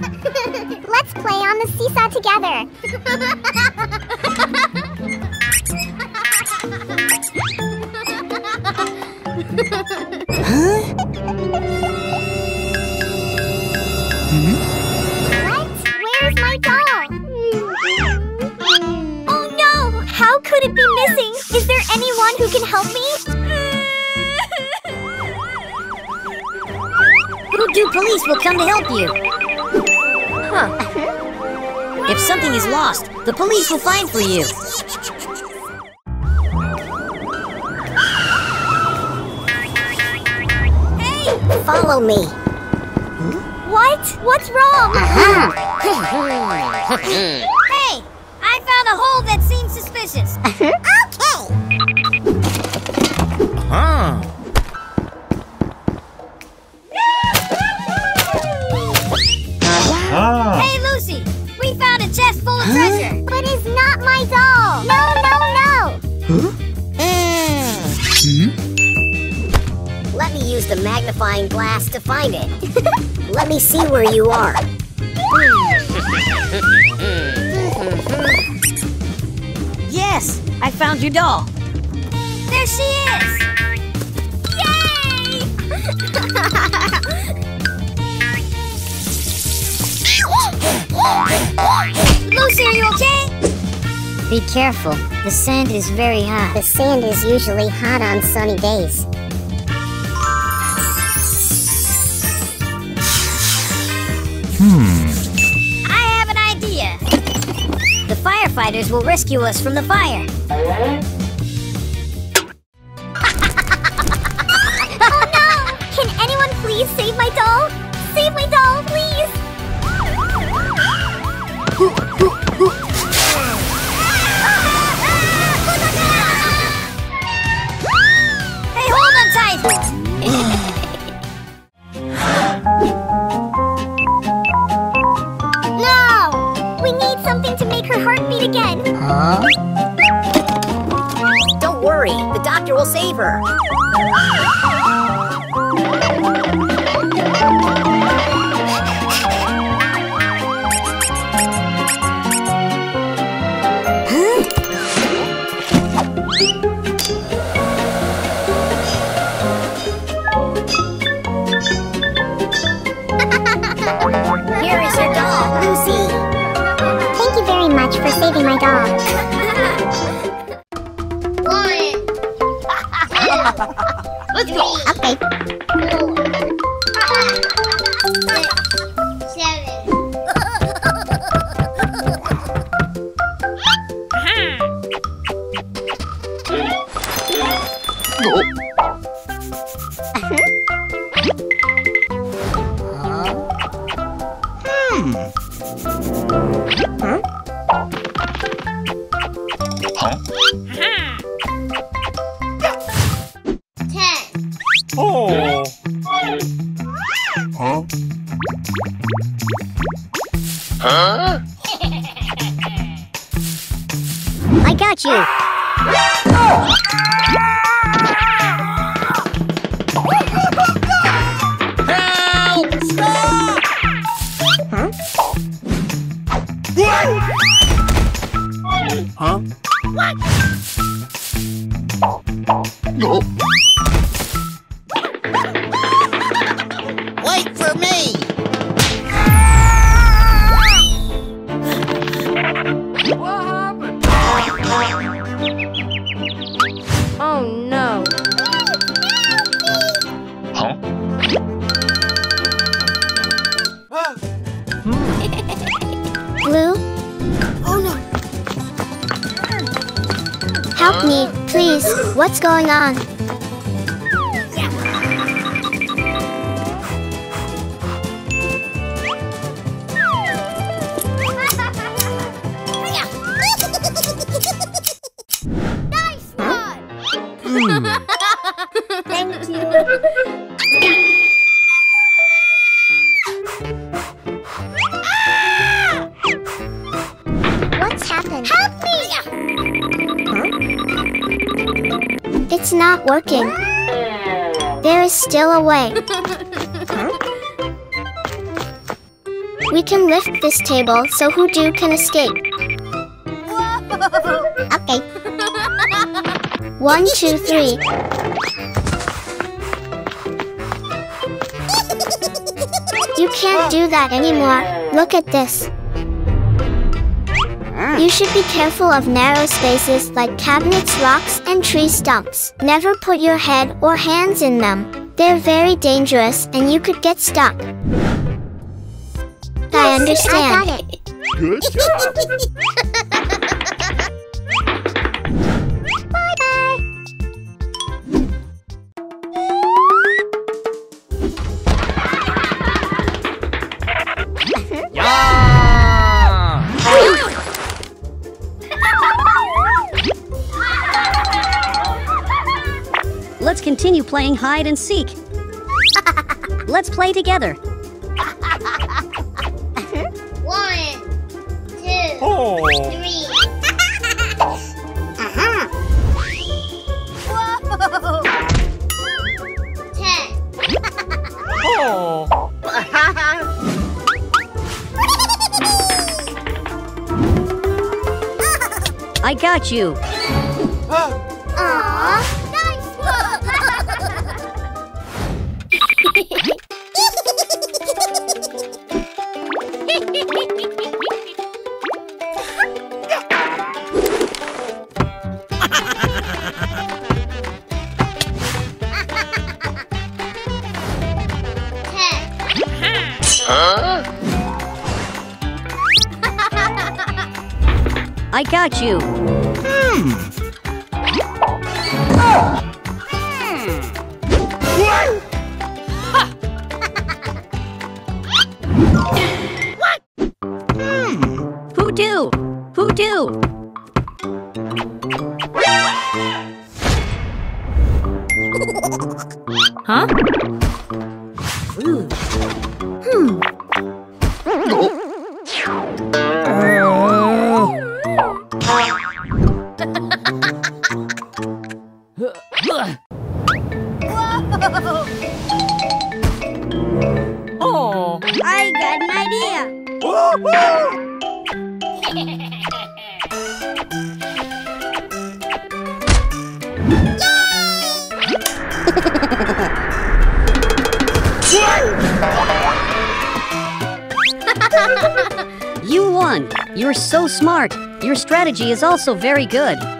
Let's play on the seesaw together. What? Where's my doll? Oh no! How could it be missing? Is there anyone who can help me? Hoo Doo Police will come to help you. Huh. If something is lost, the police will find for you. Hey! Follow me. What? What's wrong? Uh-huh. hey! I found a hole that seems suspicious. Uh-huh. Magnifying glass to find it. Let me see where you are. yes, I found your doll. There she is! Yay! Lucy, are you okay? Be careful. The sand is very hot. The sand is usually hot on sunny days. Hmm. I have an idea. The firefighters will rescue us from the fire. On? There is still. We can lift this table so Hoo Doo can escape. Okay. One, two, three. You can't do that anymore. Look at this. You ah. should be careful of narrow spaces like cabinets, rocks, and tree stumps. Never put your head or hands in them. They're very dangerous and you could get stuck. I understand. I got it. Good hide and seek. Let's play together. One, two, Oh. three. Uh-huh. Ten. Oh. I got you. Aww. I got you. Who Is also very good.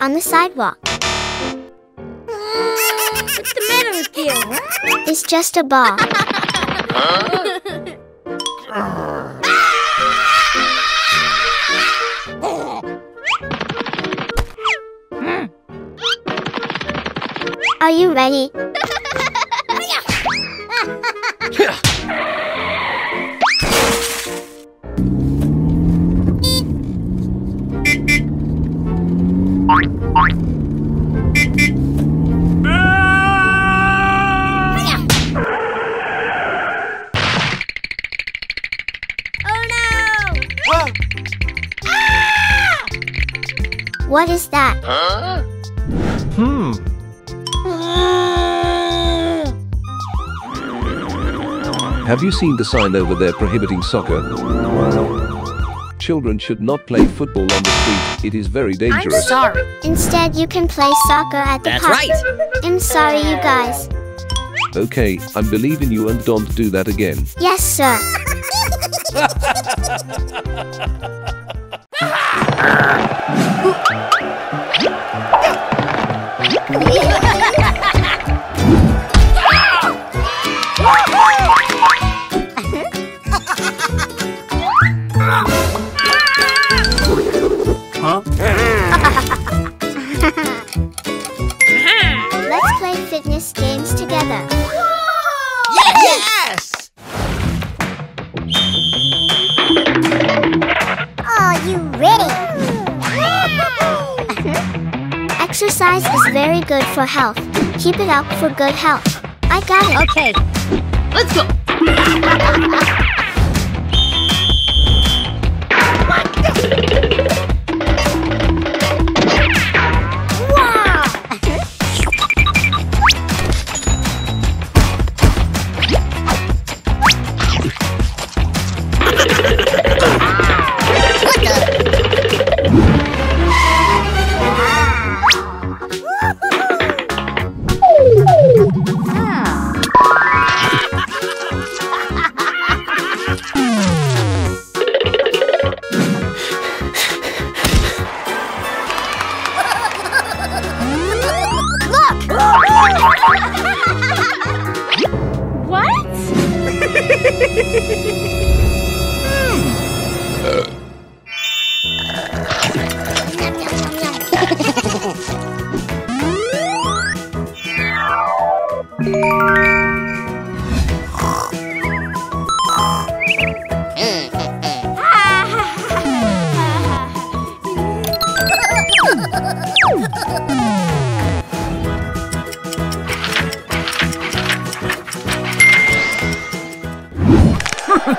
On the sidewalk. What's the matter with you? It's just a ball. Are you ready? You seen the sign over there prohibiting soccer? Children should not play football on the street. It is very dangerous. I'm dangerous. sorry. Instead, you can play soccer at the That's park. right. I'm sorry, you guys. Okay, I believe in you and don't do that again. Yes, sir. Keep it up for good health. I got it. Okay. Let's go.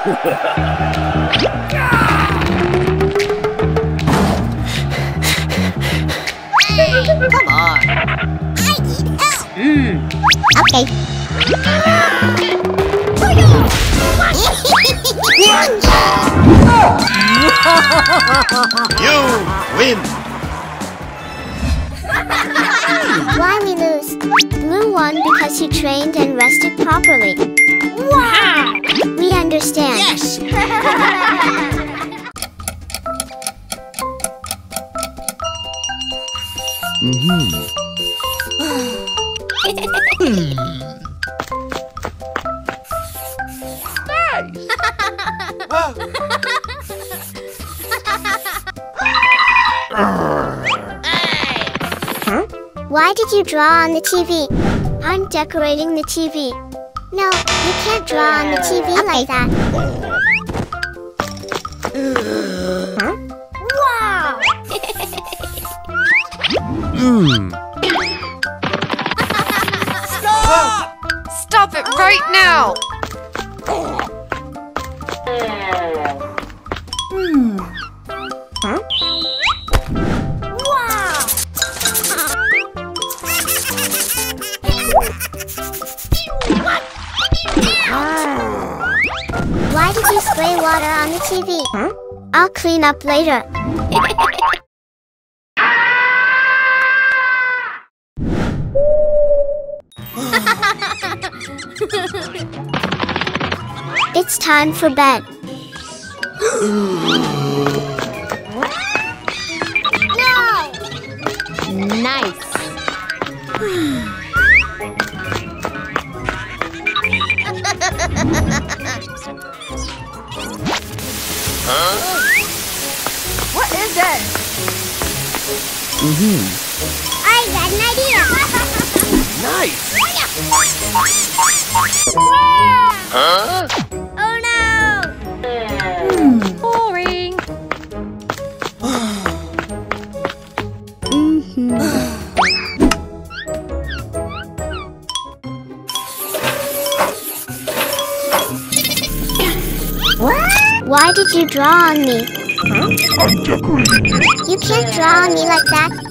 Come on. I need help. Hmm. Okay. You win. Why we lose? Blue won because he trained and rested properly. Wow. We understand. Yes! Why did you draw on the TV? I'm decorating the TV. No, can't draw on the TV like that. Up later. it's time for bed.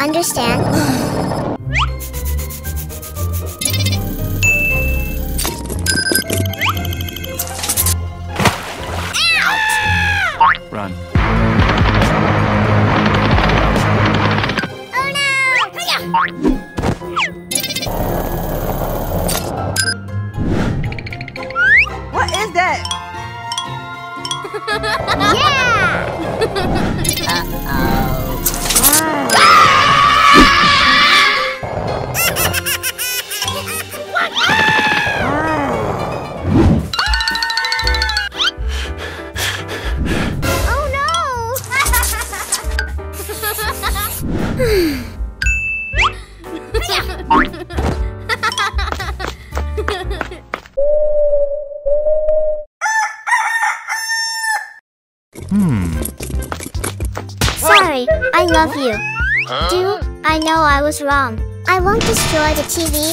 understand?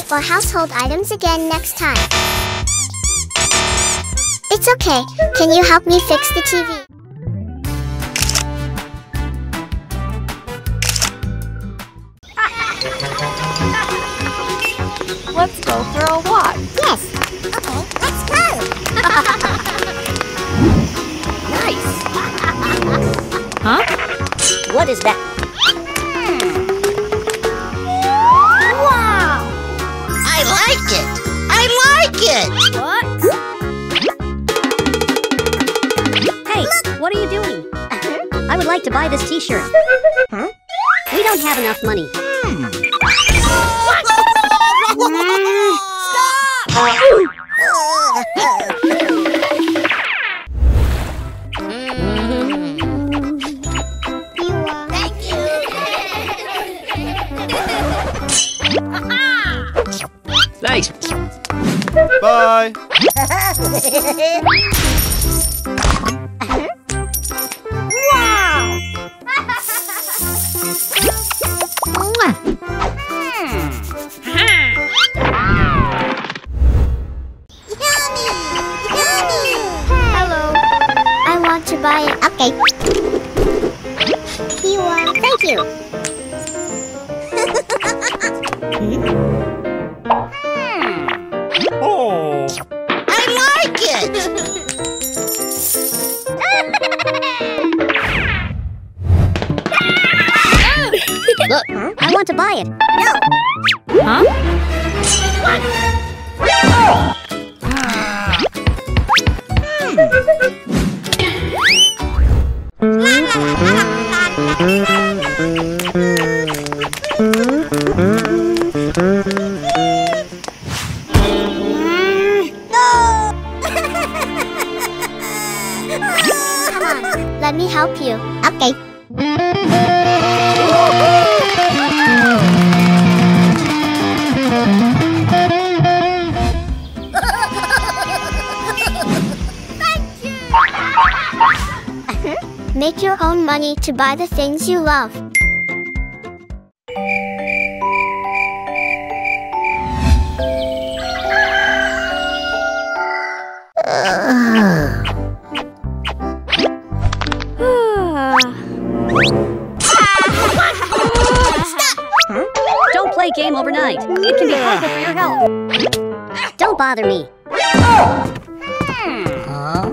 for household items again next time. It's okay. Can you help me fix the TV? buy the things you love. Don't play game overnight. It can be harmful for your health. Don't bother me. Oh. Hmm. Huh?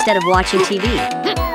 instead of watching TV.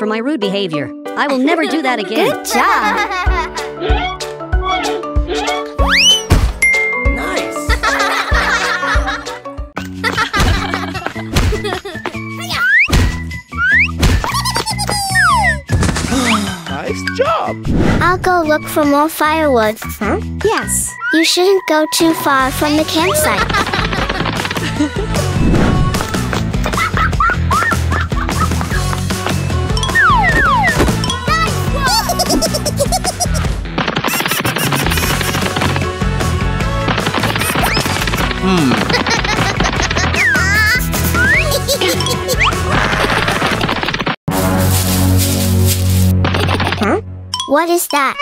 for my rude behavior. I will never do that again. Good job. Nice. nice job. I'll go look for more firewood. Huh? Yes. You shouldn't go too far from the campsite. What is that?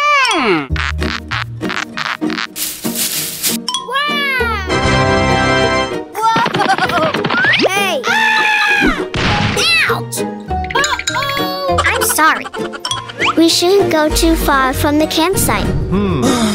Hey! Ouch! Uh-oh! I'm sorry. We shouldn't go too far from the campsite. Boring.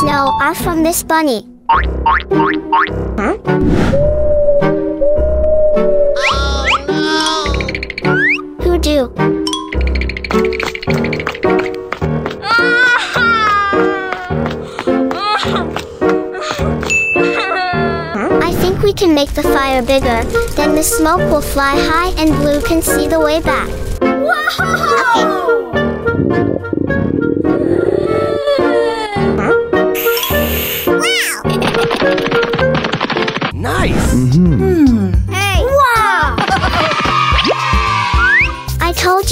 Snow are from this bunny. huh Hoo Doo? I think we can make the fire bigger. Then the smoke will fly high and Blue can see the way back. Nice.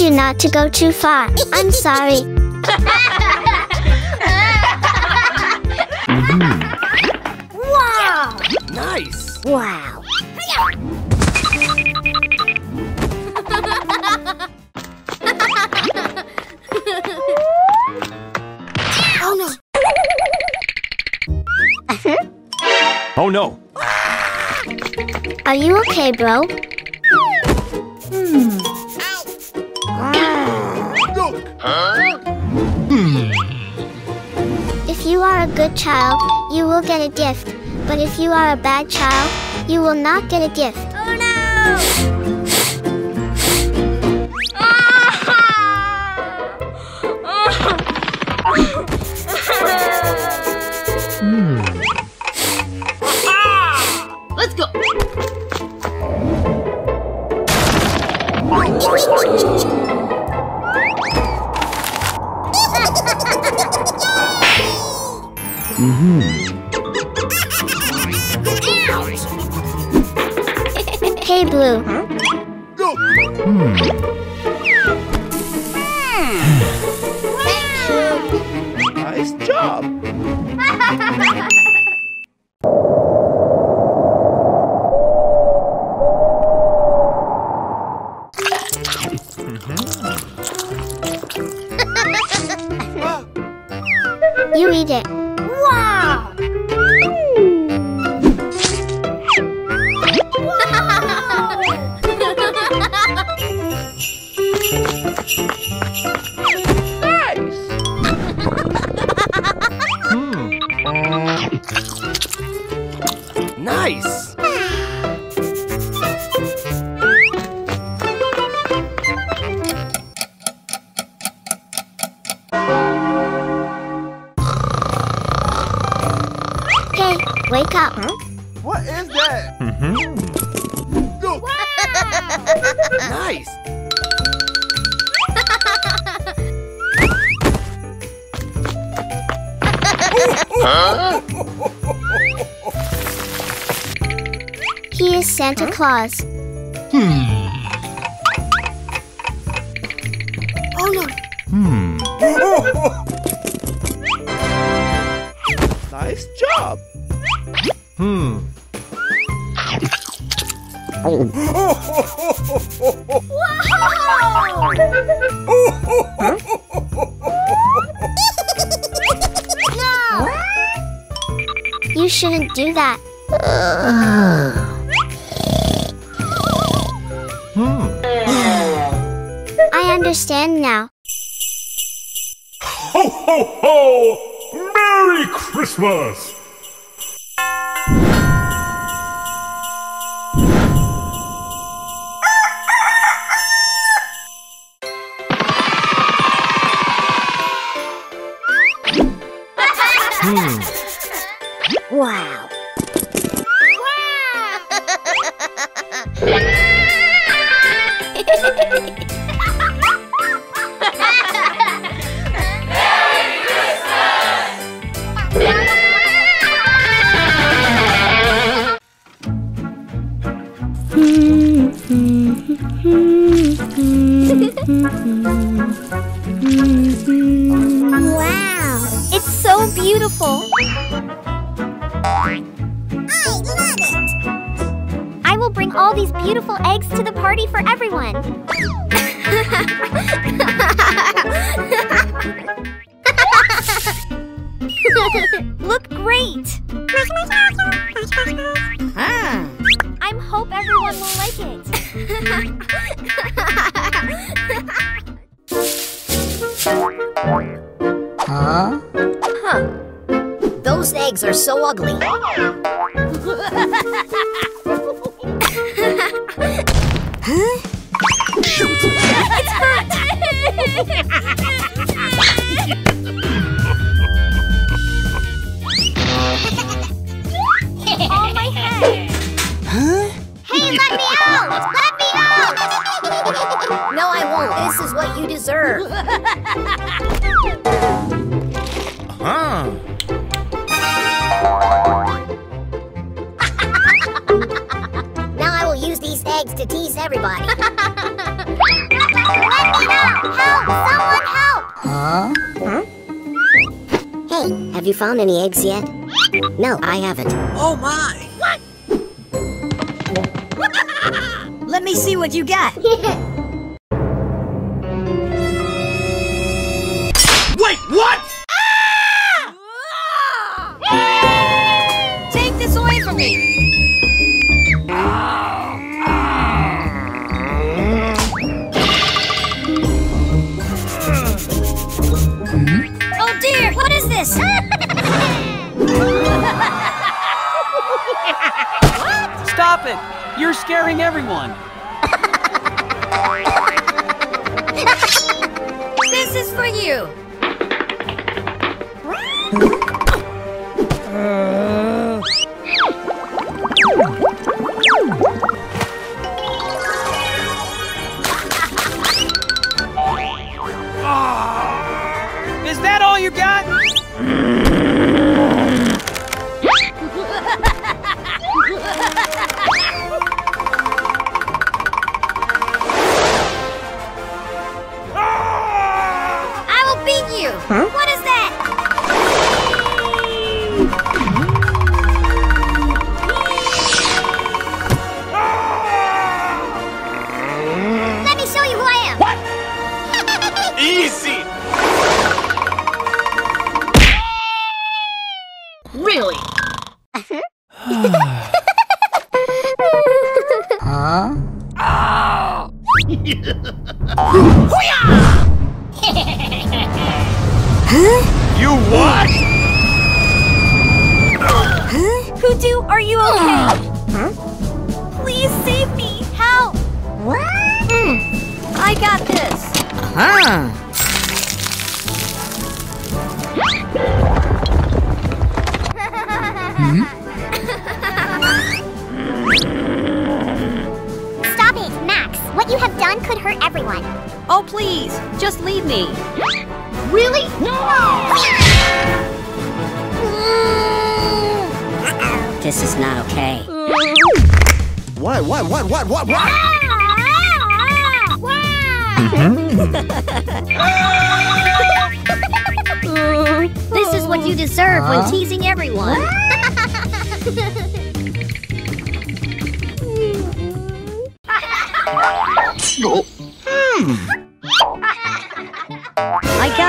you not to go too far. I'm sorry. mm -hmm. Wow! Nice! Wow! oh no! Uh-huh. Oh no! Are you okay, bro? good child, you will get a gift, but if you are a bad child, you will not get a gift. Hmm. Santa huh? Claus. Hmm. Oh, no. Hmm. nice job. Hmm. You shouldn't do that. Uh. end now. Ho, ho, ho! Merry Christmas!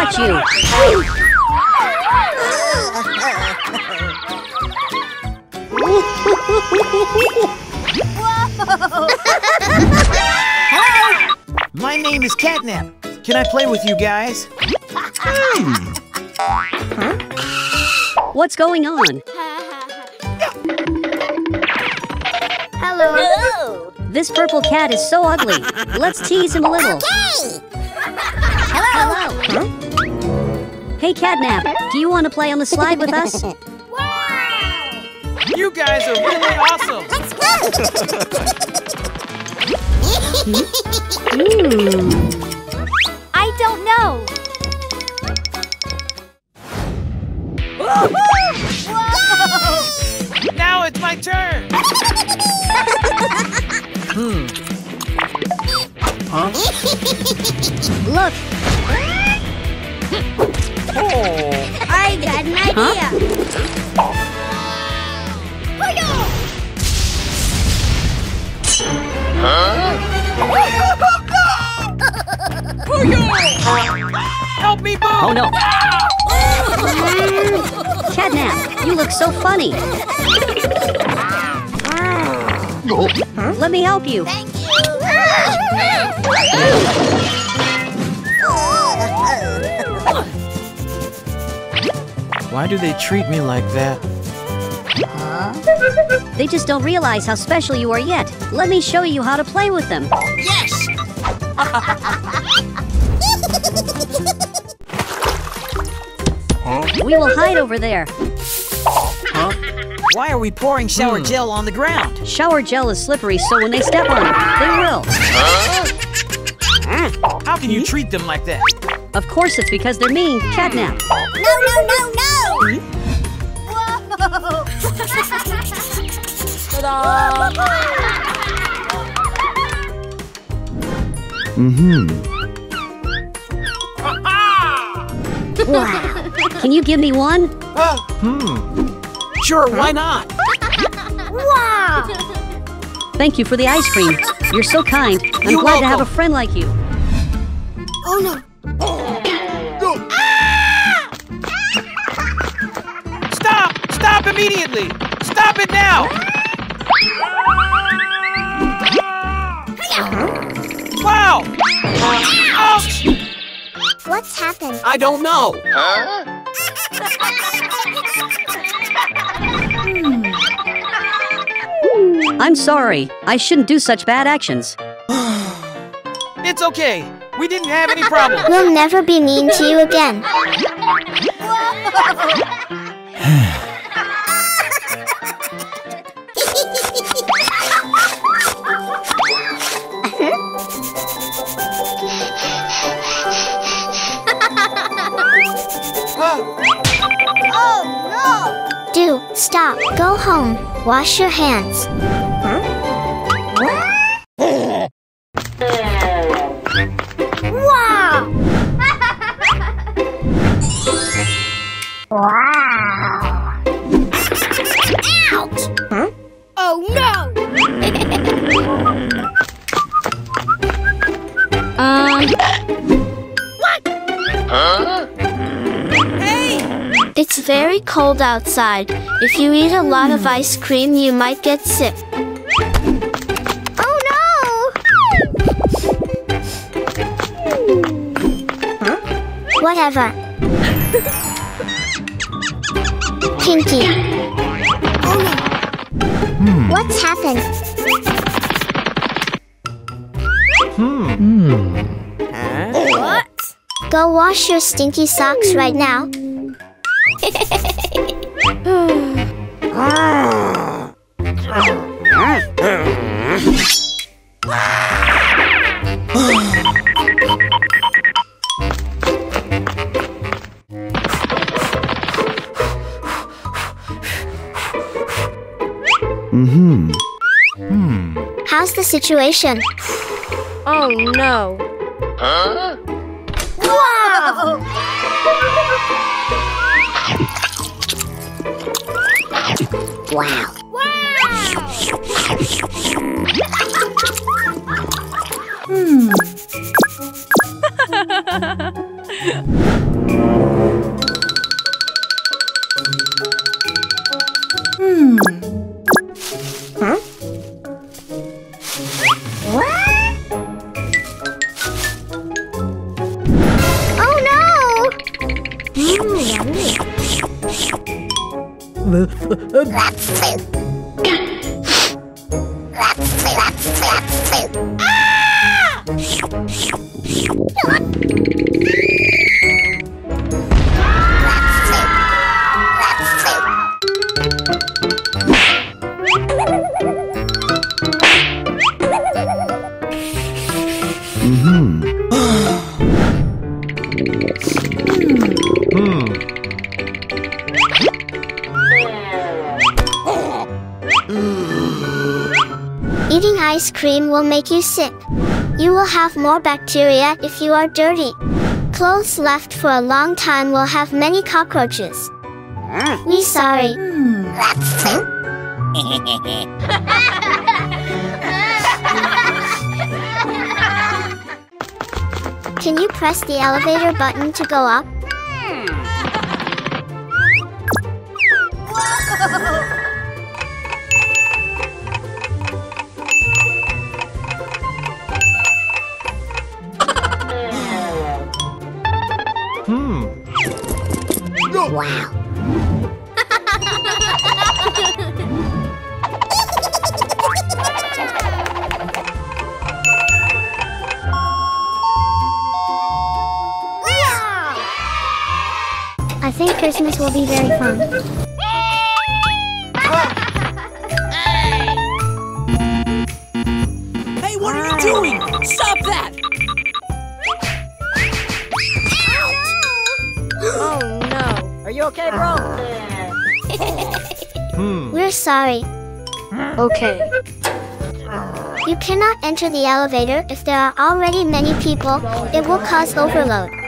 Got you. My name is Catnap. Can I play with you guys? Hmm. What's going on? Hello. This purple cat is so ugly. Let's tease him a little. Hello. Hey, Catnap, do you want to play on the slide with us? Wow! You guys are really awesome. Let's go! I don't know. Now it's my turn. hmm. Huh? Look, I got an idea. Help me, Boo! Oh no! Catnap, you look so funny. Let me help you. Why do they treat me like that? Huh? They just don't realize how special you are yet. Let me show you how to play with them. Yes! We will hide over there. Huh? Why are we pouring shower hmm. gel on the ground? Shower gel is slippery, so when they step on it, they will. How can you hmm? treat them like that? Of course, it's because they're mean. Catnap. No, no, no, no! Can you give me one? Hmm. Sure, why not? Wow! Thank you for the ice cream. You're so kind. I'm You're glad to have a friend like you. Oh no! Stop! Stop immediately! Stop it now! I don't know. Huh? I'm sorry. I shouldn't do such bad actions. it's okay. We didn't have any problems. We'll never be mean to you again. stop. Go home. Wash your hands. Cold outside. If you eat a lot of ice cream, you might get sick. Oh no! Whatever. Pinky. What's happened? Hmm. What? Go wash your stinky socks right now. Situation? Oh no. Huh? Wow! wow. Wow! Cream will make you sick. You will have more bacteria if you are dirty. Clothes left for a long time will have many cockroaches. We sorry. Can you press the elevator button to go up? Christmas will be very fun. Hey, what are you doing? Stop that! Oh no. Are you okay, bro? Hmm. We're sorry. Okay. You cannot enter the elevator if there are already many people. It will cause overload.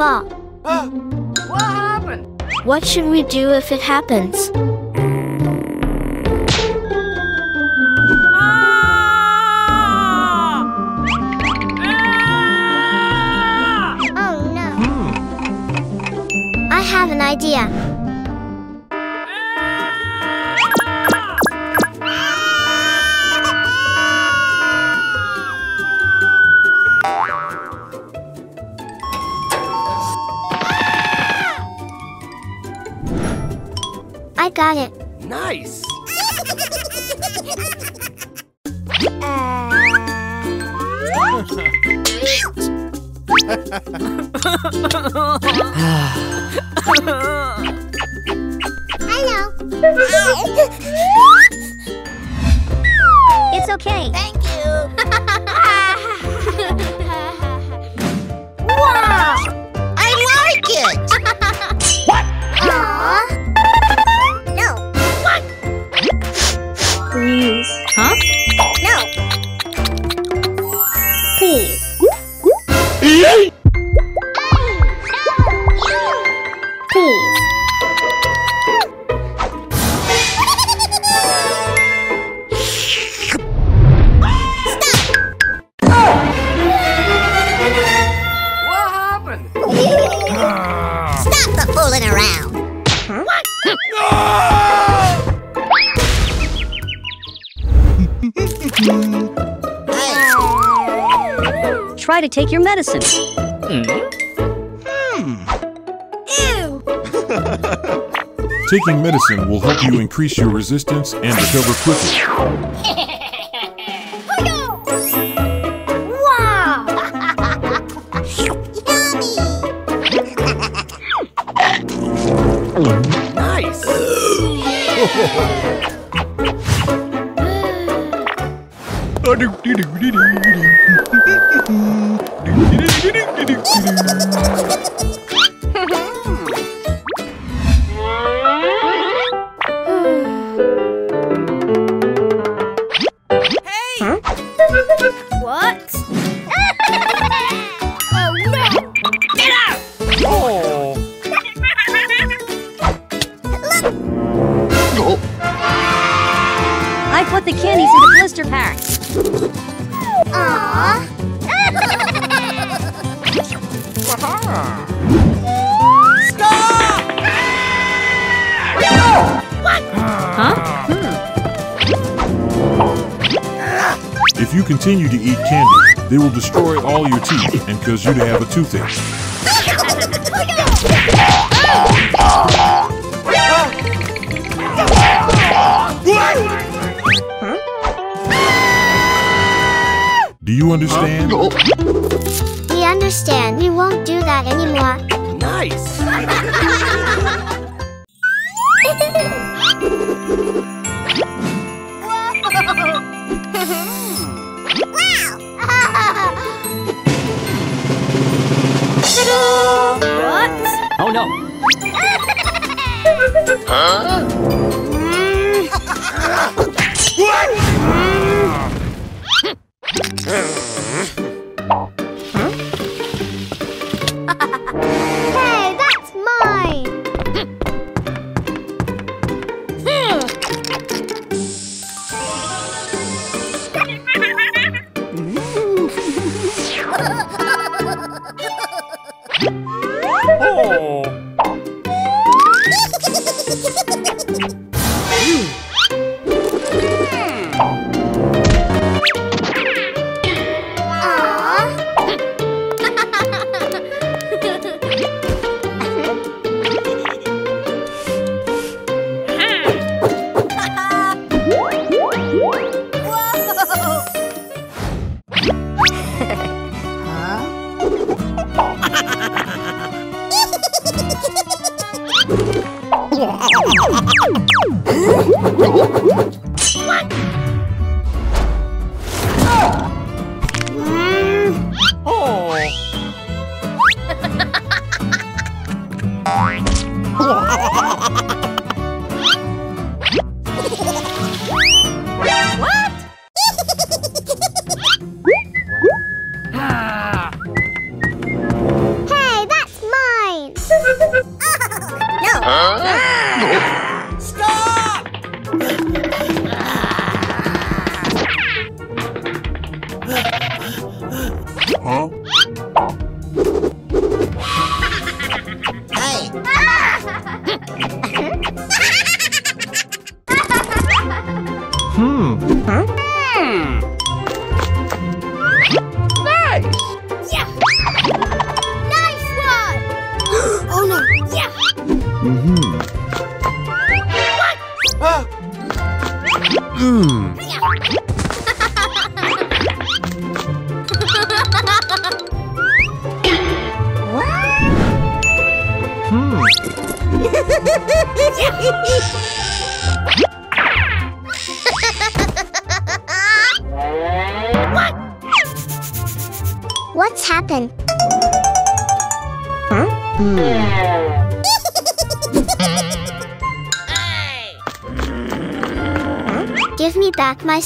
Fall. What happened? What should we do if it happens? Take your medicine. Ew. Taking medicine will help you increase your resistance and recover quickly. they will destroy all your teeth and cause you to have a toothache. Do you understand? We understand. We won't do that anymore. Nice.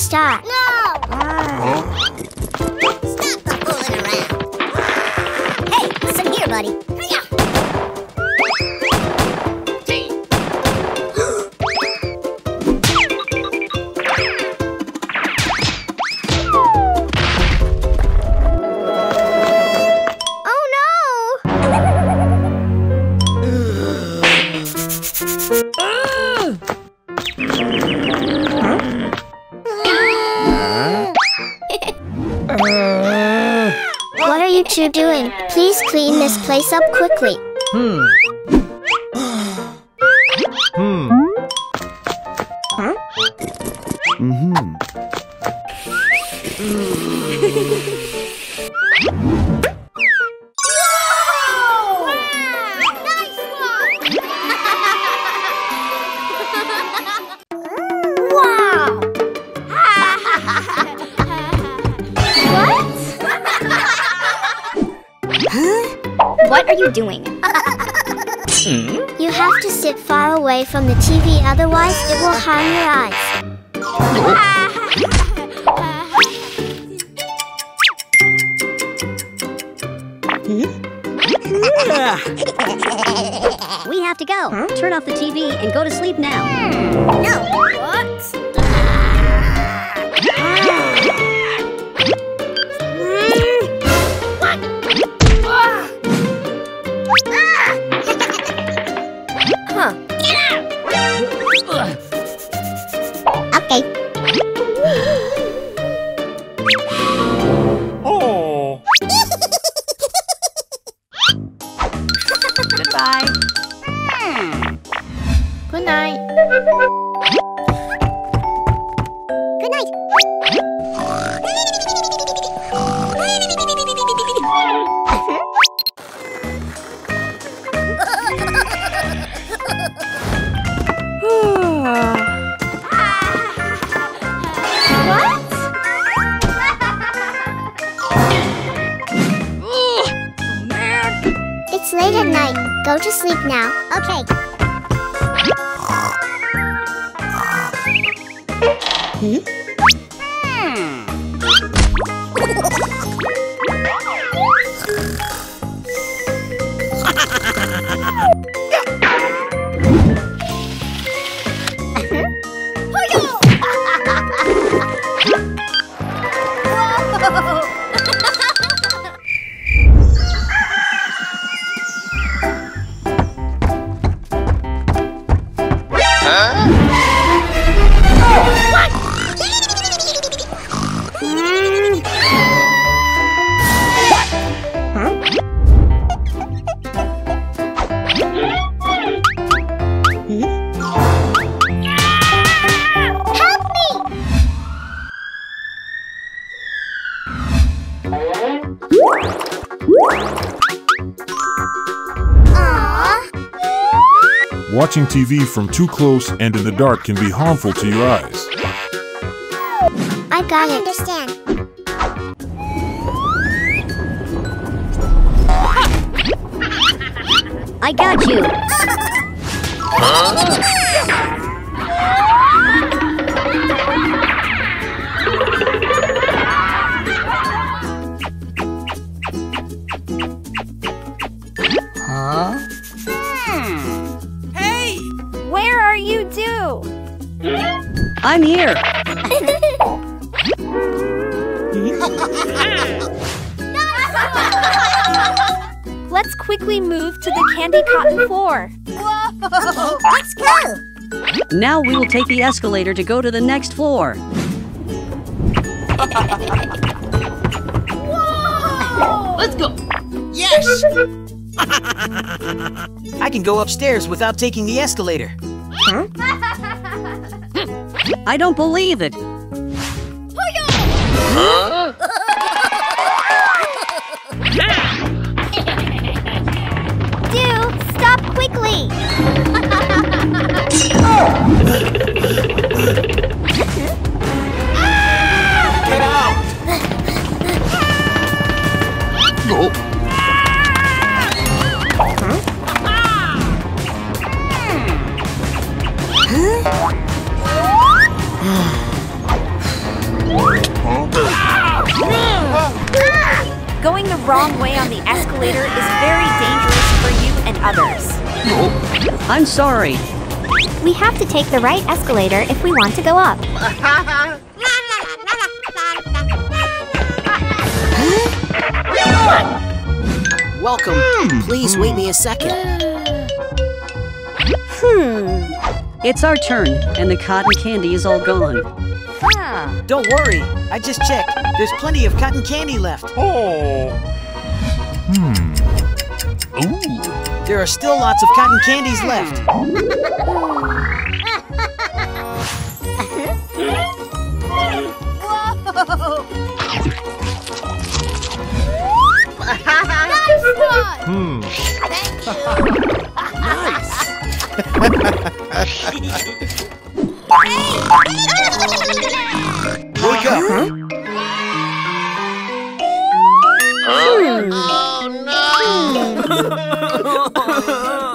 start. away from the TV, otherwise it will harm your eyes. we have to go. Turn off the TV and go to sleep now. TV from too close and in the dark can be harmful to your eyes. I got it. Understand. I got you. Hey! Here. Let's quickly move to the candy cotton floor. Let's go. Now we will take the escalator to go to the next floor. Let's go. Yes! I can go upstairs without taking the escalator. I don't believe it. Sorry. We have to take the right escalator if we want to go up. Welcome. Please wait me a second. Hmm. It's our turn, and the cotton candy is all gone. Don't worry. I just checked. There's plenty of cotton candy left. Oh. Hmm. Ooh. There are still lots of cotton candies left. Hmm.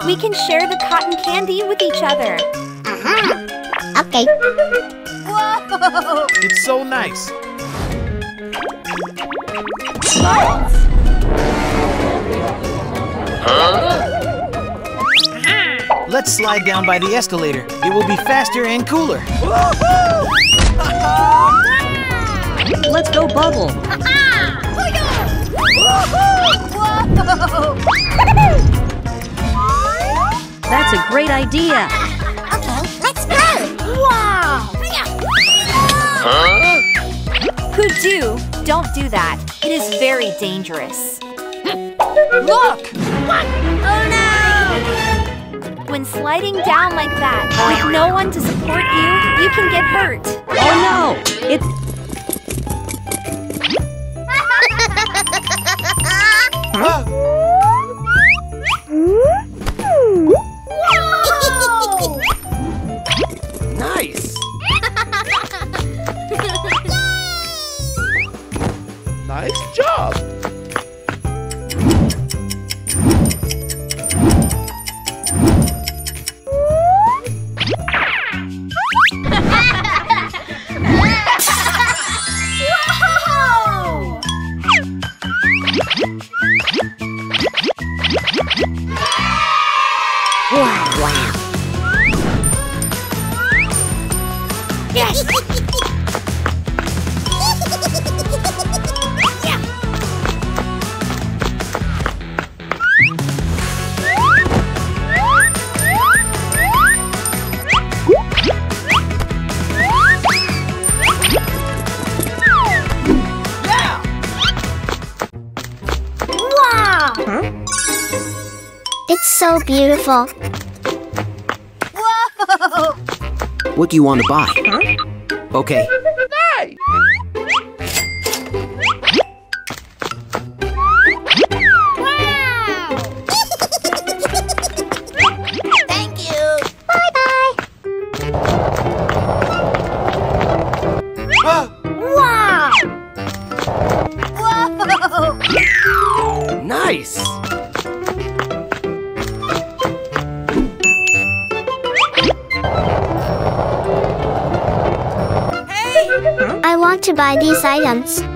We can share the cotton candy with each other. Uh-huh. Okay. Whoa! It's so nice. Let's slide down by the escalator. It will be faster and cooler. Let's go bubble. That's a great idea. Okay, let's go. Wow! Pooh don't do that. It is very dangerous. Look! What? Oh no! When sliding down like that, with no one to support you, you can get hurt. Oh no! Beautiful. What do you want to buy? Okay. Buy these items.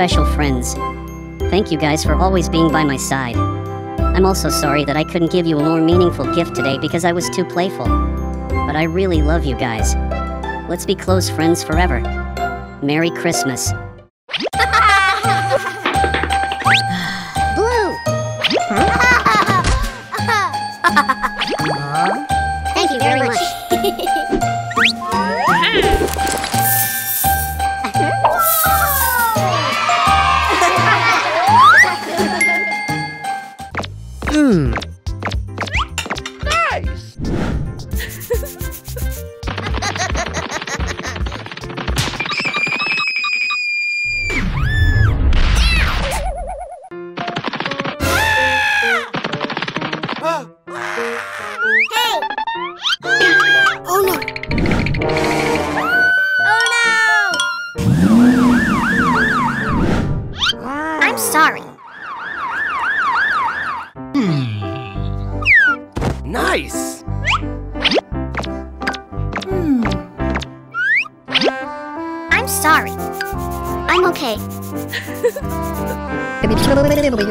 Special friends, thank you guys for always being by my side. I'm also sorry that I couldn't give you a more meaningful gift today because I was too playful. But I really love you guys. Let's be close friends forever. Merry Christmas.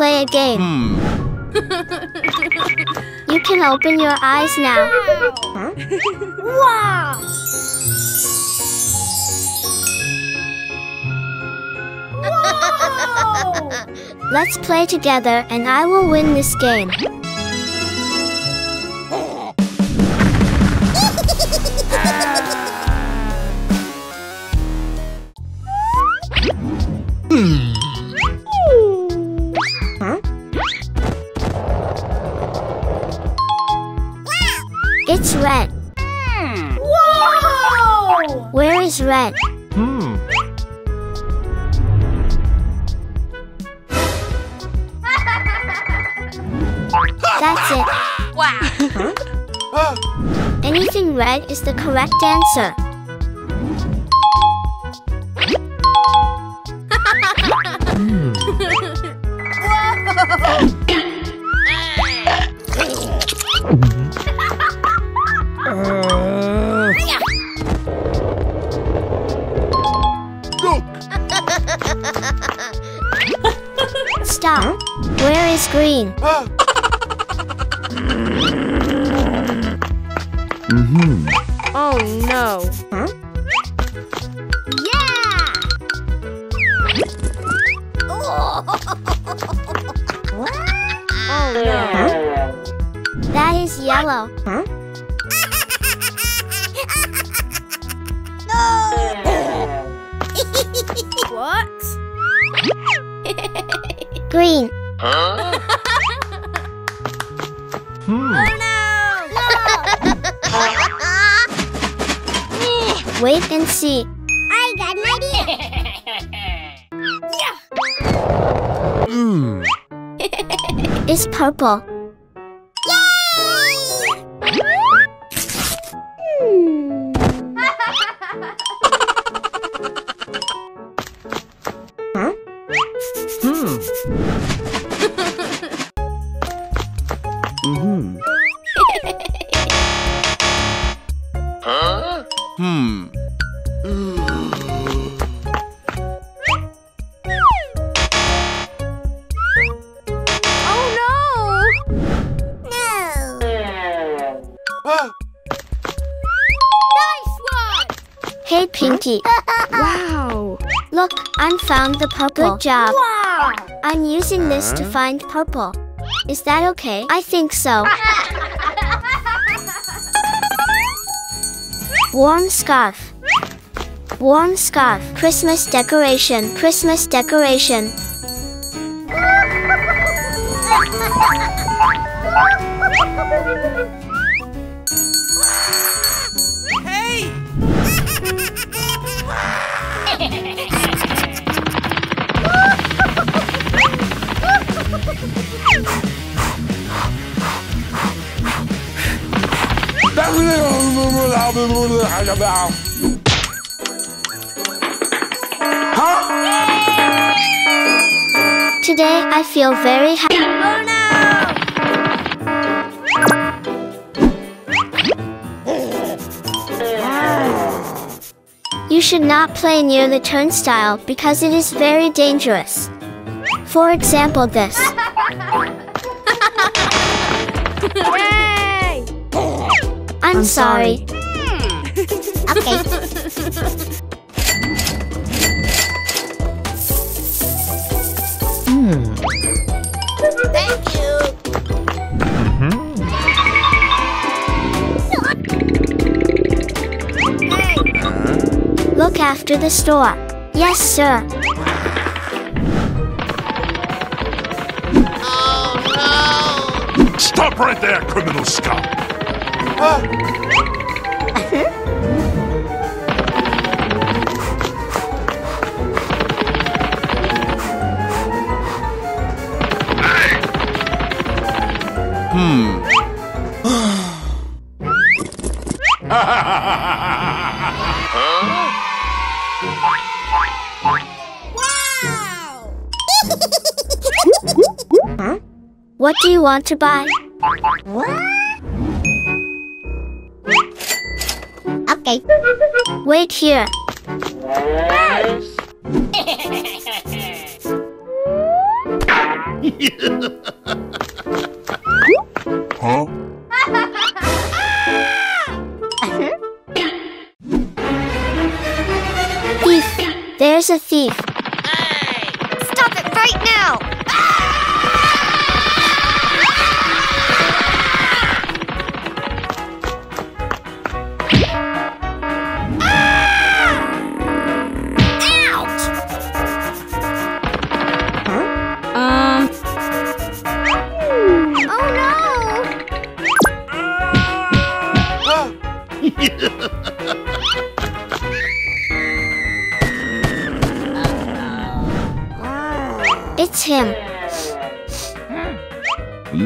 play a game. Hmm. You can open your eyes now. Wow. Whoa! Let's play together and I will win this game. Correct answer. It's found the purple. Good job. Wow! I'm using this to find purple. Is that okay? I think so. Warm scarf. Warm scarf. Christmas decoration. Christmas decoration. Feel very happy. Oh no! You should not play near the turnstile because it is very dangerous. For example, this. Yay! I'm, sorry. Hmm. Okay. Look after the store. Yes, sir. Stop right there, criminal scum! Hmm. What do you want to buy? What? Okay. Wait here.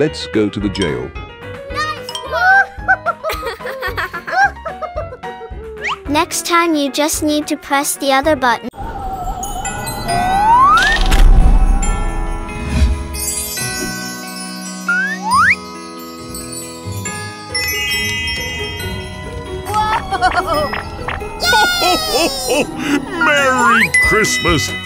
Let's go to the jail. Next time you just need to press the other button. Merry Christmas!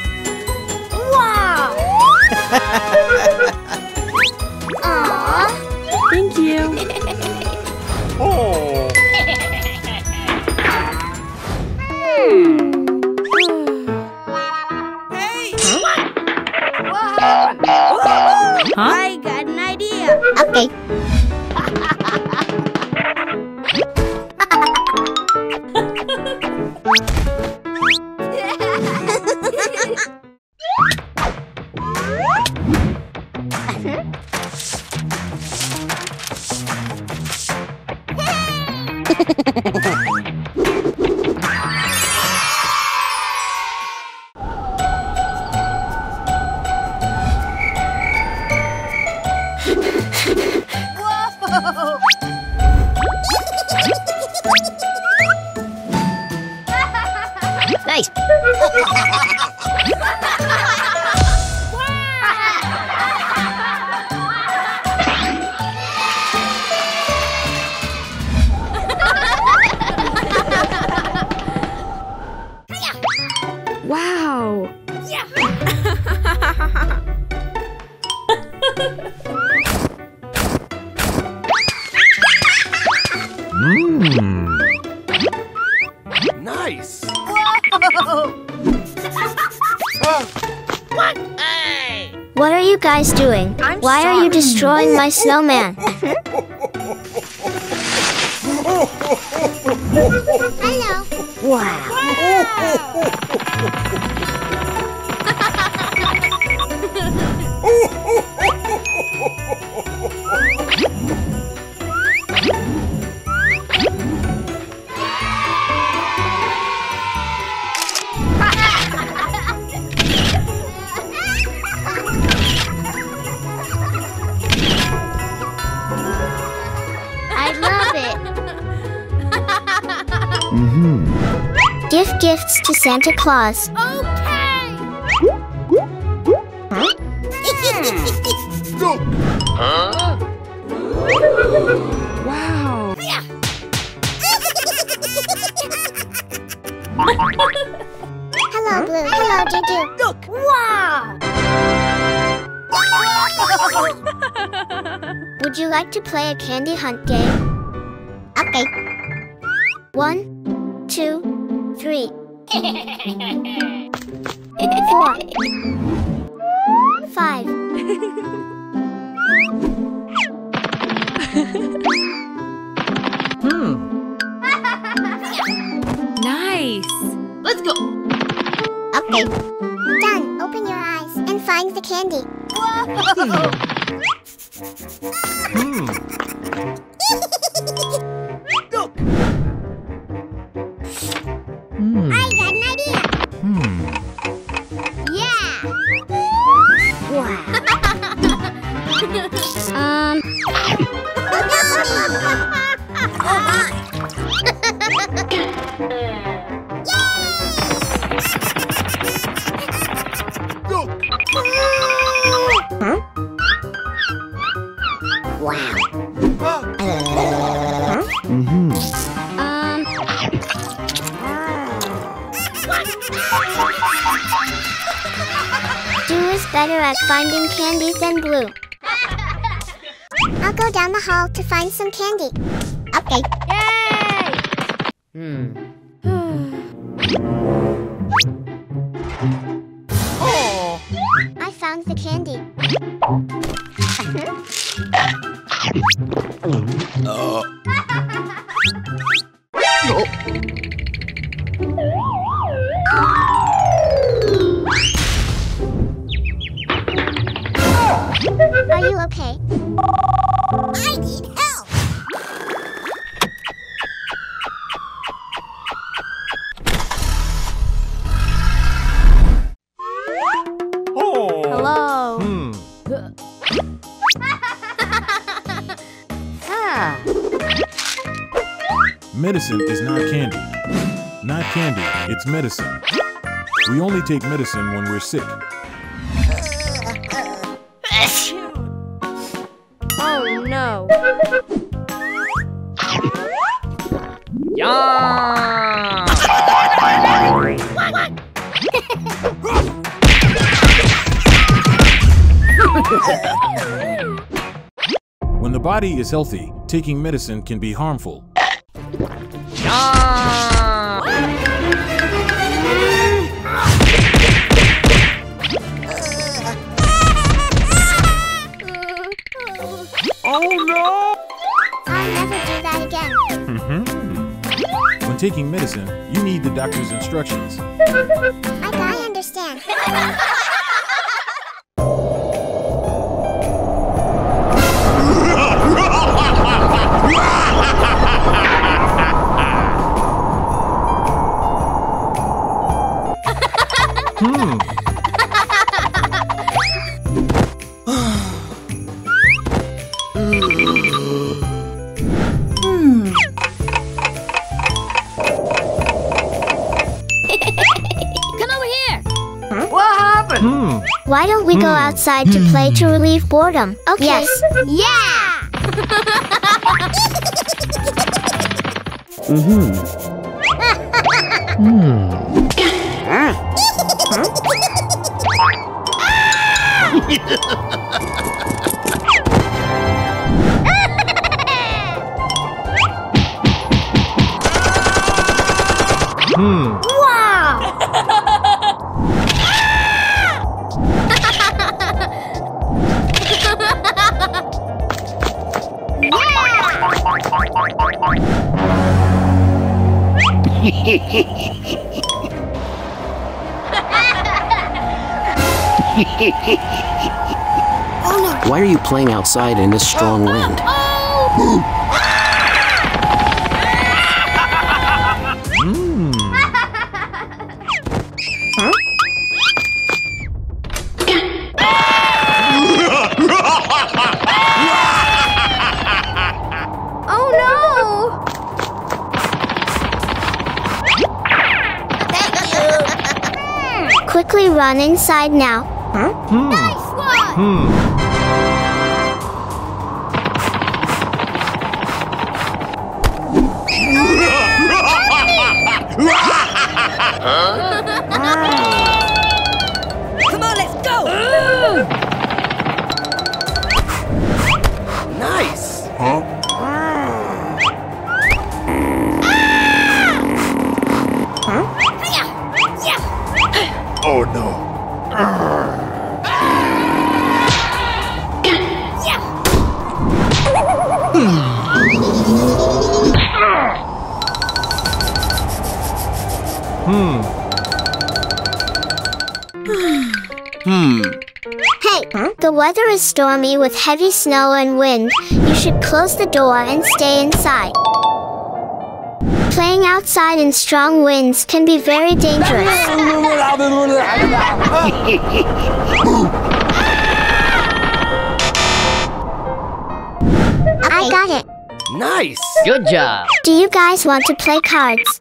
Snowman? Gifts to Santa Claus. Wow. Hello, Blue. Hello, Dudu. Look. Wow. Would you like to play a candy hunt game? Some candy. Medicine is not candy. Not candy, it's medicine. We only take medicine when we're sick. Oh no. When the body is healthy, taking medicine can be harmful. Doctor's instructions. Outside to play to relieve boredom? Okay. Yes. Yeah! Hmm. you playing outside in this strong wind? Hmm. Oh no. Quickly run inside now. Hmm. Hmm. Stormy with heavy snow and wind. You should close the door and stay inside. Playing outside in strong winds can be very dangerous. I got it. Nice! Good job. Do you guys want to play cards?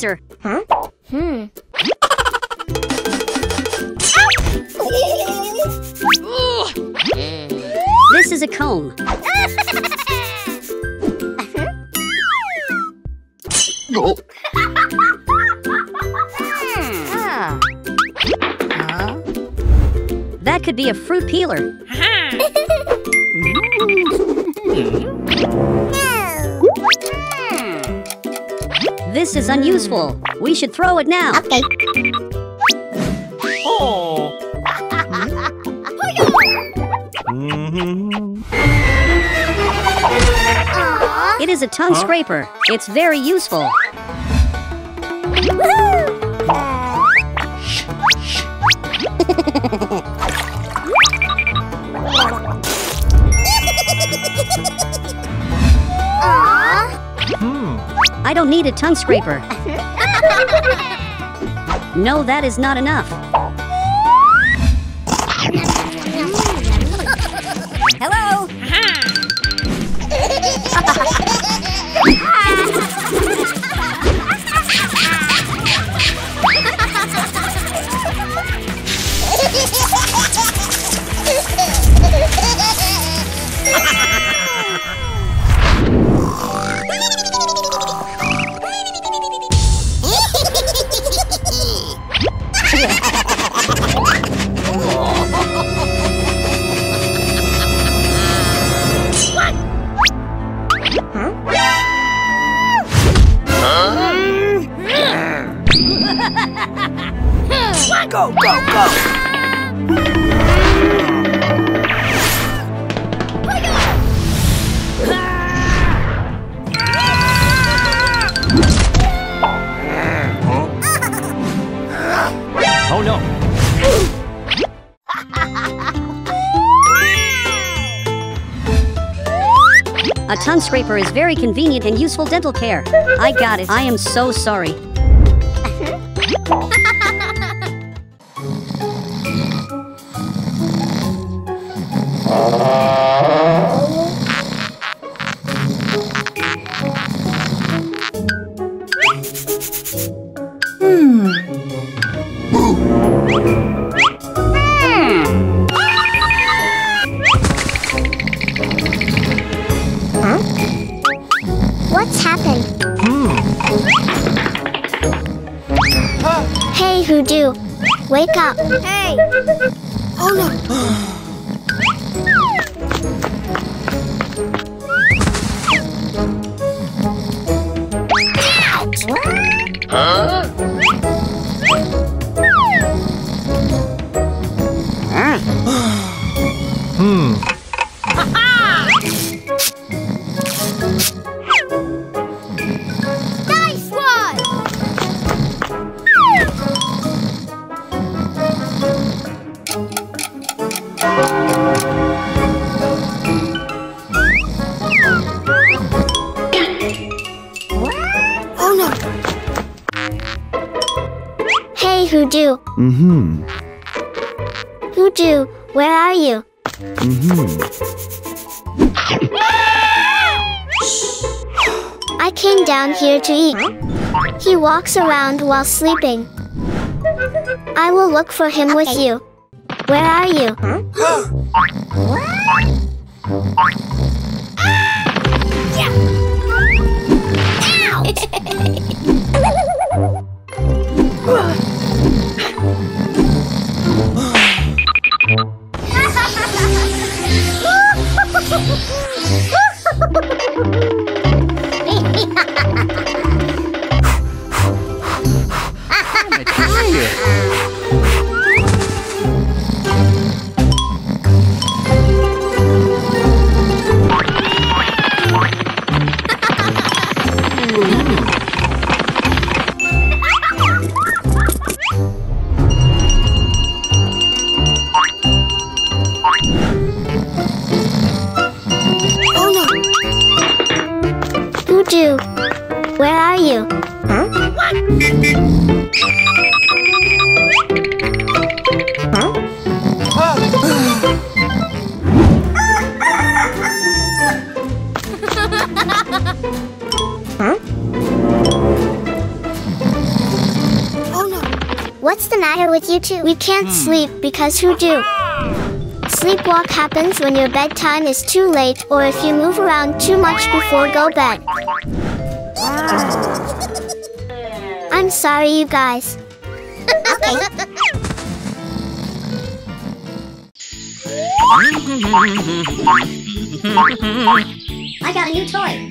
This This is unuseful. We should throw it now. Okay. Oh. It is a tongue Huh? scraper. It's very useful. Hmm. I don't need a tongue scraper. No, that is not enough. Scraper is very convenient and useful dental care. I got it. I am so sorry. Wake up. Hey! Oh no. Eat. He walks around while sleeping. I will look for him with you. Where are you? Matter with you two? We can't hmm. sleep because Hoo Doo? Sleepwalk happens when your bedtime is too late or if you move around too much before go bed. I'm sorry, you guys. okay. I got a new toy.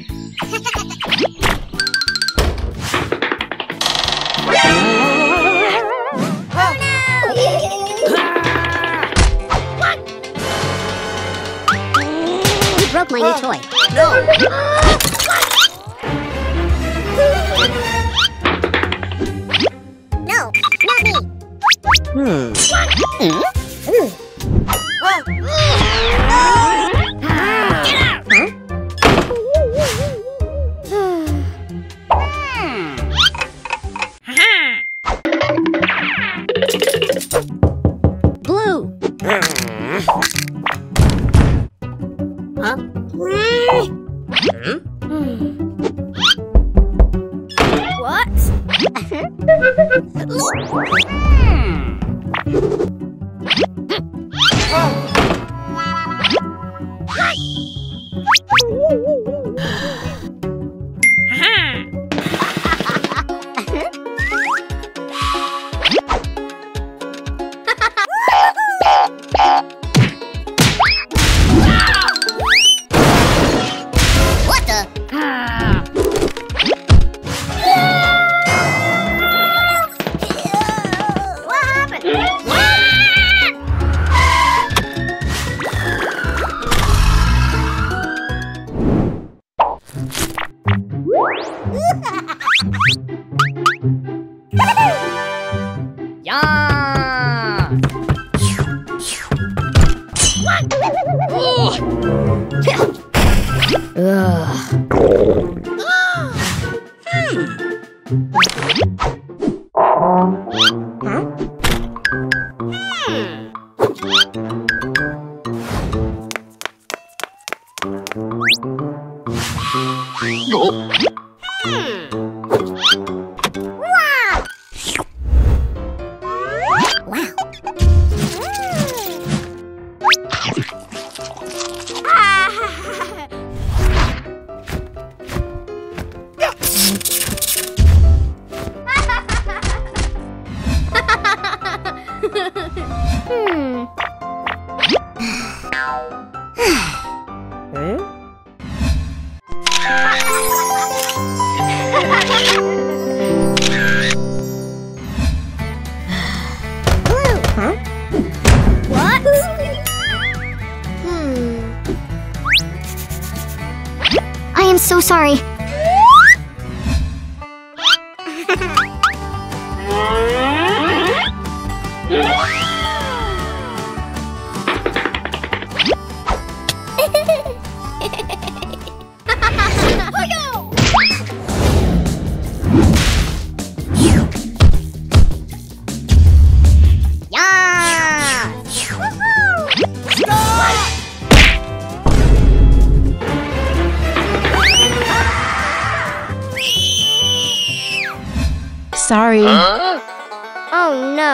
No.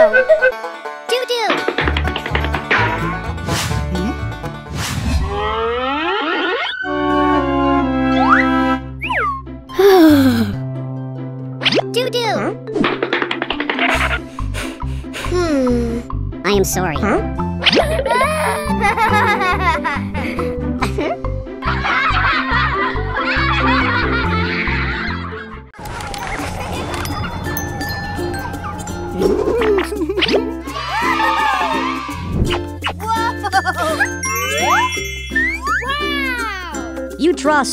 Doo doo! Doo doo. Hmm. I am sorry. You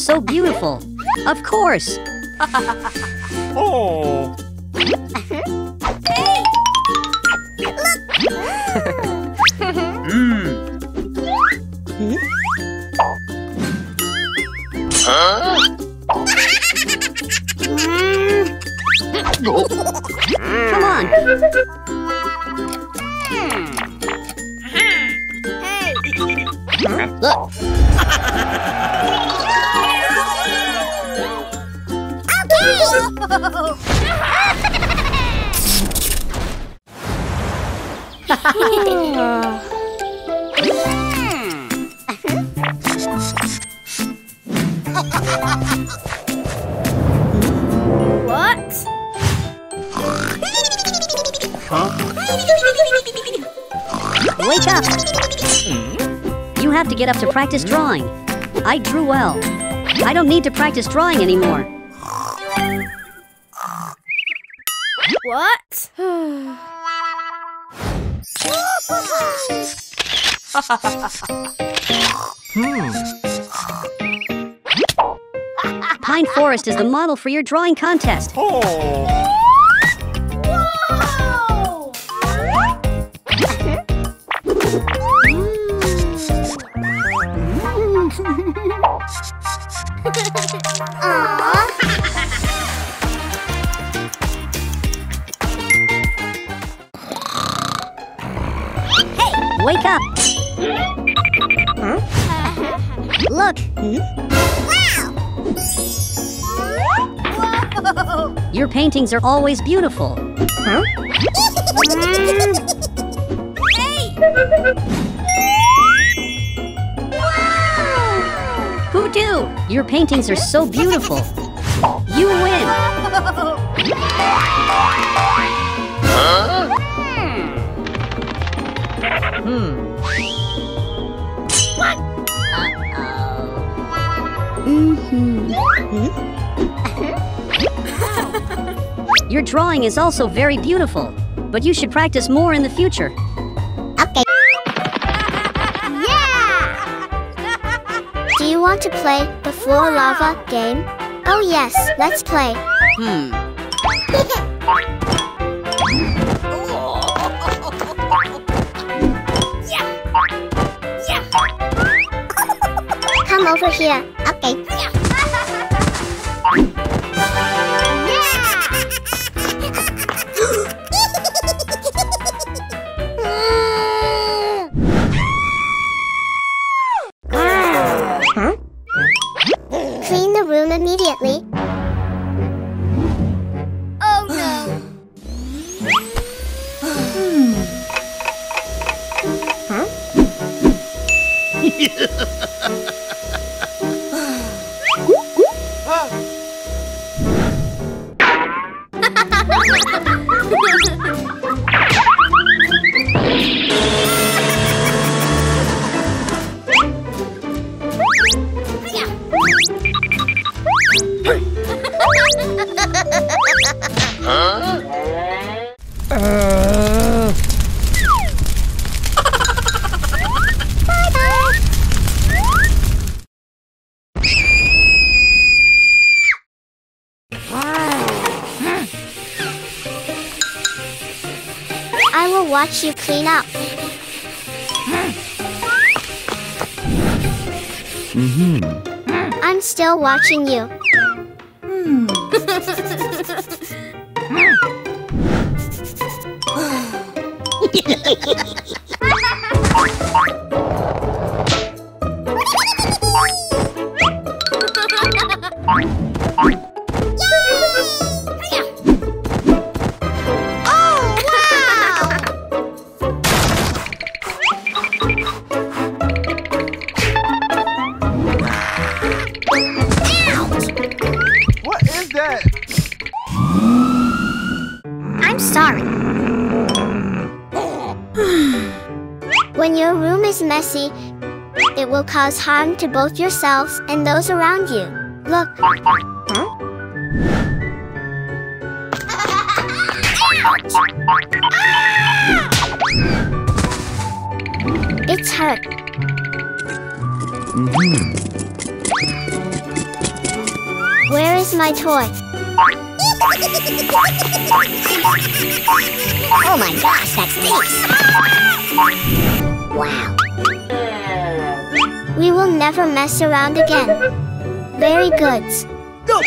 so beautiful. Of course. Oh. Practice drawing. I drew well. I don't need to practice drawing anymore. What? Hmm. Pine Forest is the model for your drawing contest. Wake paintings are always beautiful. huh Hoo Doo? Your paintings are so beautiful. You win. Your drawing is also very beautiful, but you should practice more in the future. Okay. Yeah! Do you want to play the floor lava game? Oh yes, let's play. Hmm. Come over here. Okay. Harm to both yourselves and those around you. Look. It's hurt. Mm-hmm. Where is my toy? Oh my gosh, that stinks. Wow. We will never mess around again. Very good. Look!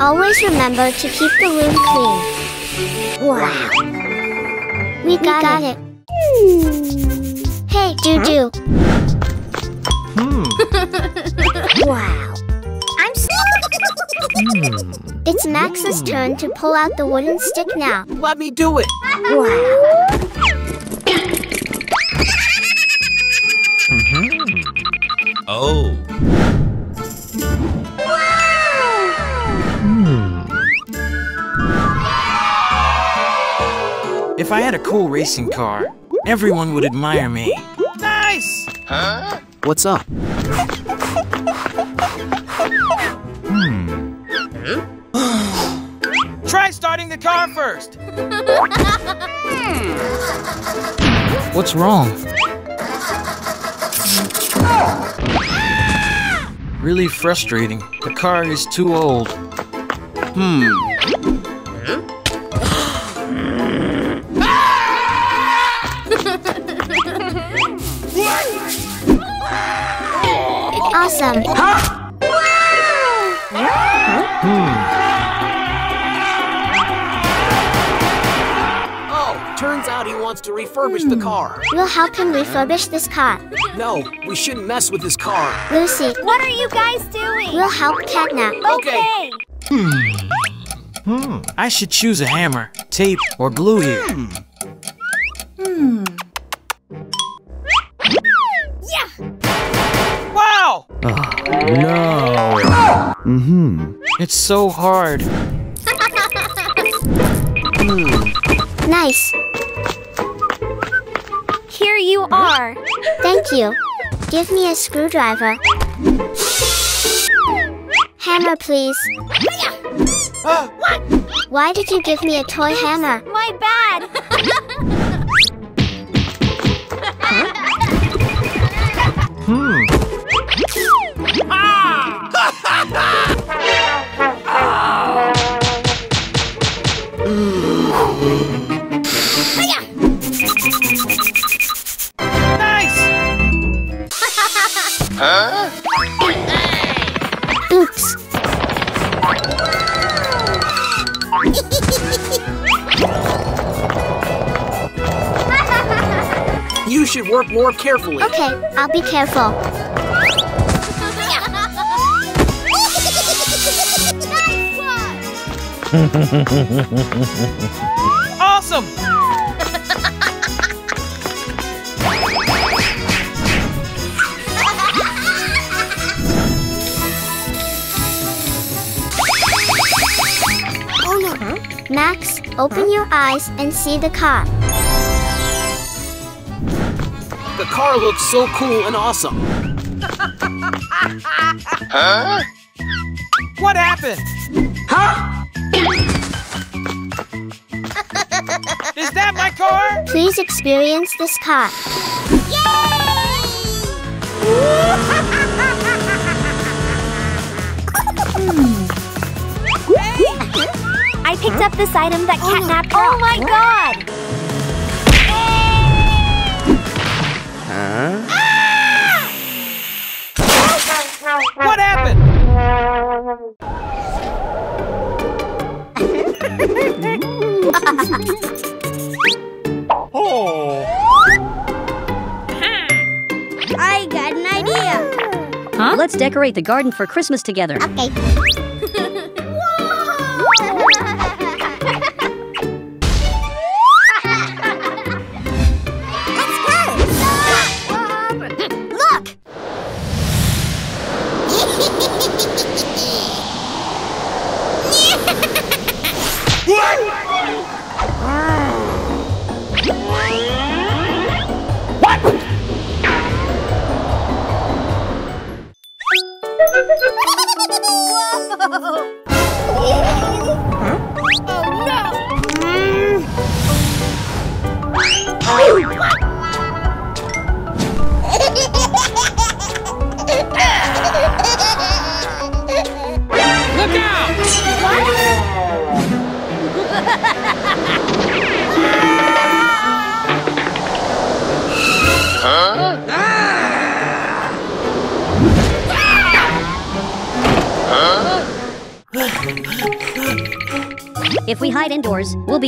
Always remember to keep the room clean. Wow. We got, it. Hey, Doo-Doo. Hmm. Wow. I'm so... Hmm. It's Max's turn to pull out the wooden stick now. Let me do it. Oh. Cool racing car, everyone would admire me. Nice! Huh? What's up? Hmm. Try starting the car first. What's wrong? Really frustrating. The car is too old. Hmm. Awesome. Oh, turns out he wants to refurbish the car. We'll help him refurbish this car. No, we shouldn't mess with his car. Lucy, What are you guys doing? we'll help Catnap. Okay. Hmm. I should choose a hammer, tape, or glue here. Hmm. No. Mm-hmm. It's so hard. Nice. Here you are. Thank you. Give me a screwdriver. Hammer, please. Why did you give me a toy hammer? My bad. Hmm. Should work more carefully. Okay, I'll be careful. Awesome! Oh no. Max, open your eyes and see the car. Car looks so cool and awesome. Huh? What happened? Huh? Is that my car? Please experience this car. I picked up this item that oh catnapped her. Oh my god! Let's decorate the garden for Christmas together. Okay.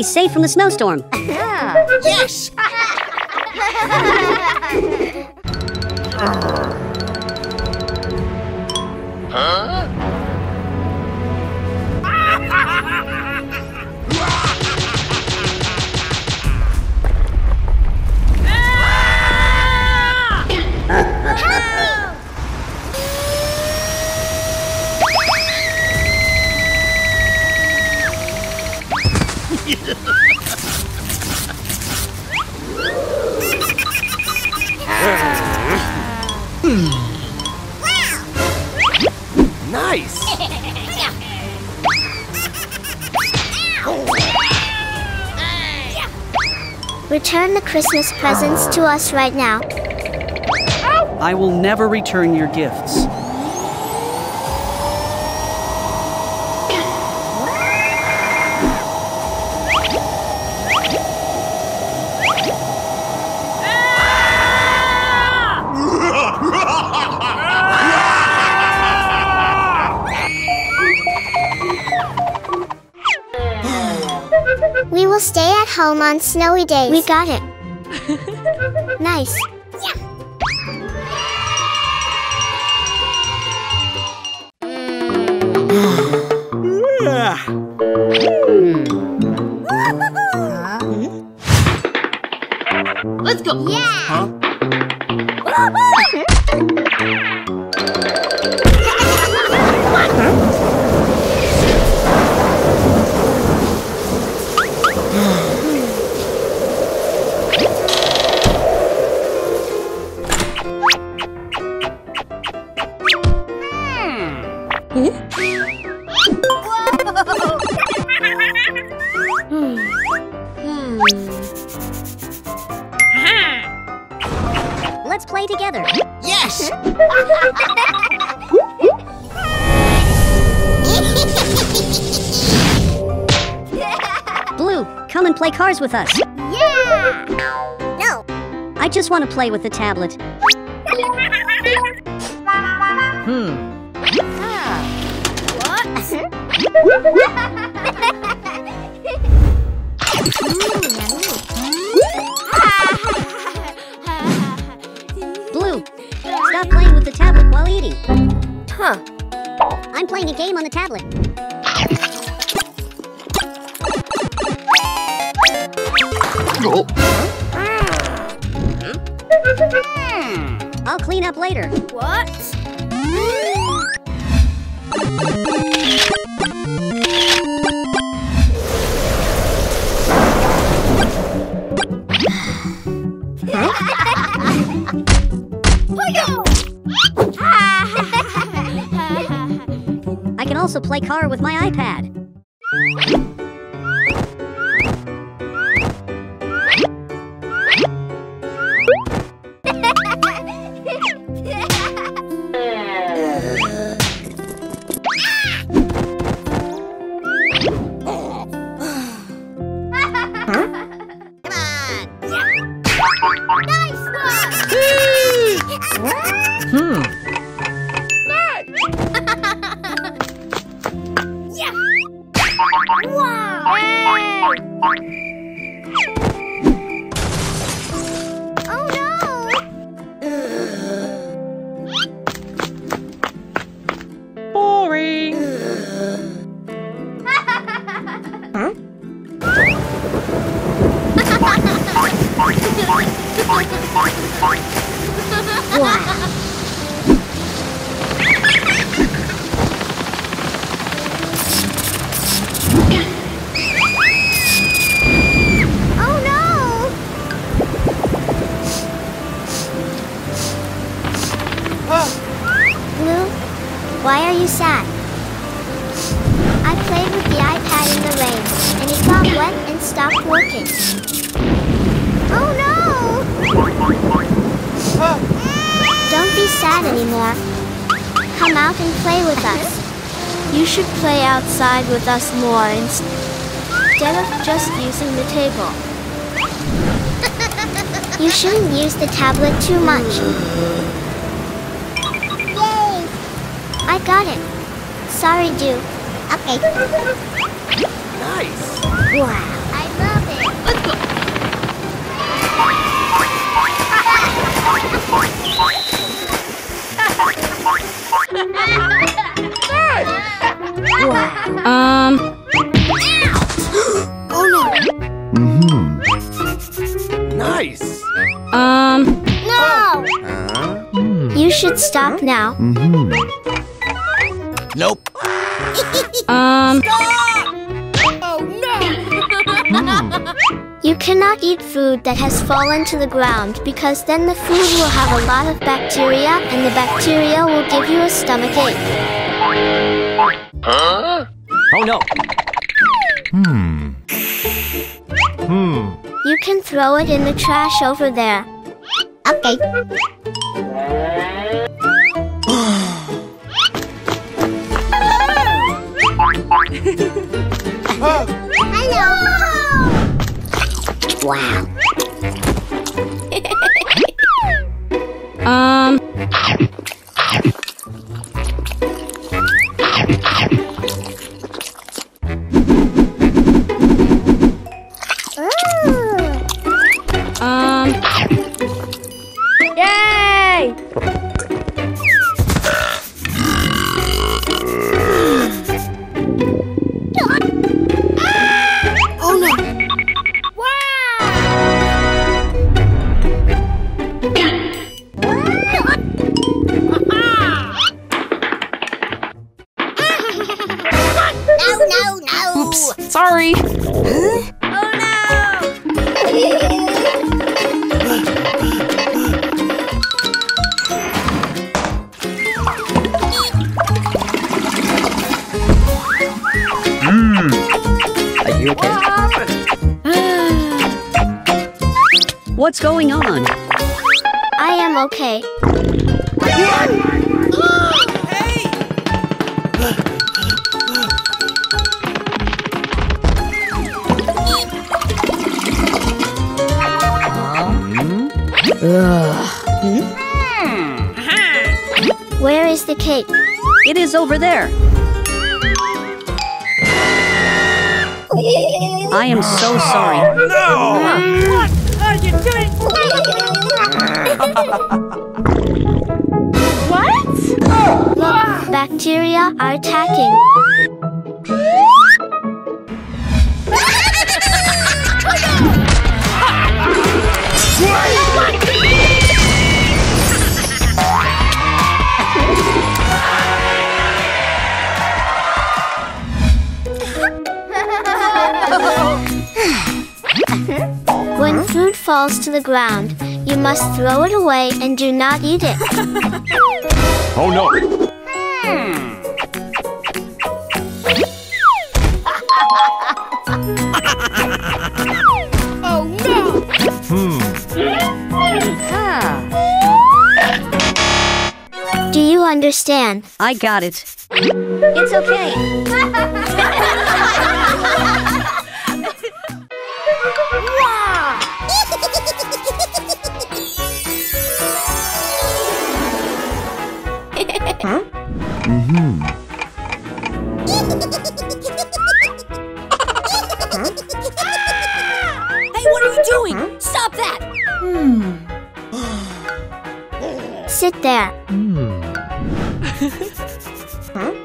Be safe from the snowstorm. Christmas presents to us right now. I will never return your gifts. We will stay at home on snowy days. We got it. Nice. Come and play cars with us. Yeah! No. I just want to play with the tablet. Hmm. Blue, stop playing with the tablet while eating. Huh. I'm playing a game on the tablet. Hmm. I'll clean up later. What? I can also play car with my iPad. Outside with us more instead of just using the table. You shouldn't use the tablet too much. Yay! I got it. Sorry, Do. Okay. Nice! Wow. Um. Oh no. Mhm. Nice! Um. No! You should stop now. Mhm. Nope. Um. Stop! Oh No. You cannot eat food that has fallen to the ground because then the food will have a lot of bacteria and the bacteria will give you a stomach ache. Huh? Oh no. Hmm. Hmm. You can throw it in the trash over there. Okay. Bacteria are attacking. When food falls to the ground, you must throw it away and do not eat it. Oh no. Hmm. understand? I got it. It's okay. Sit there.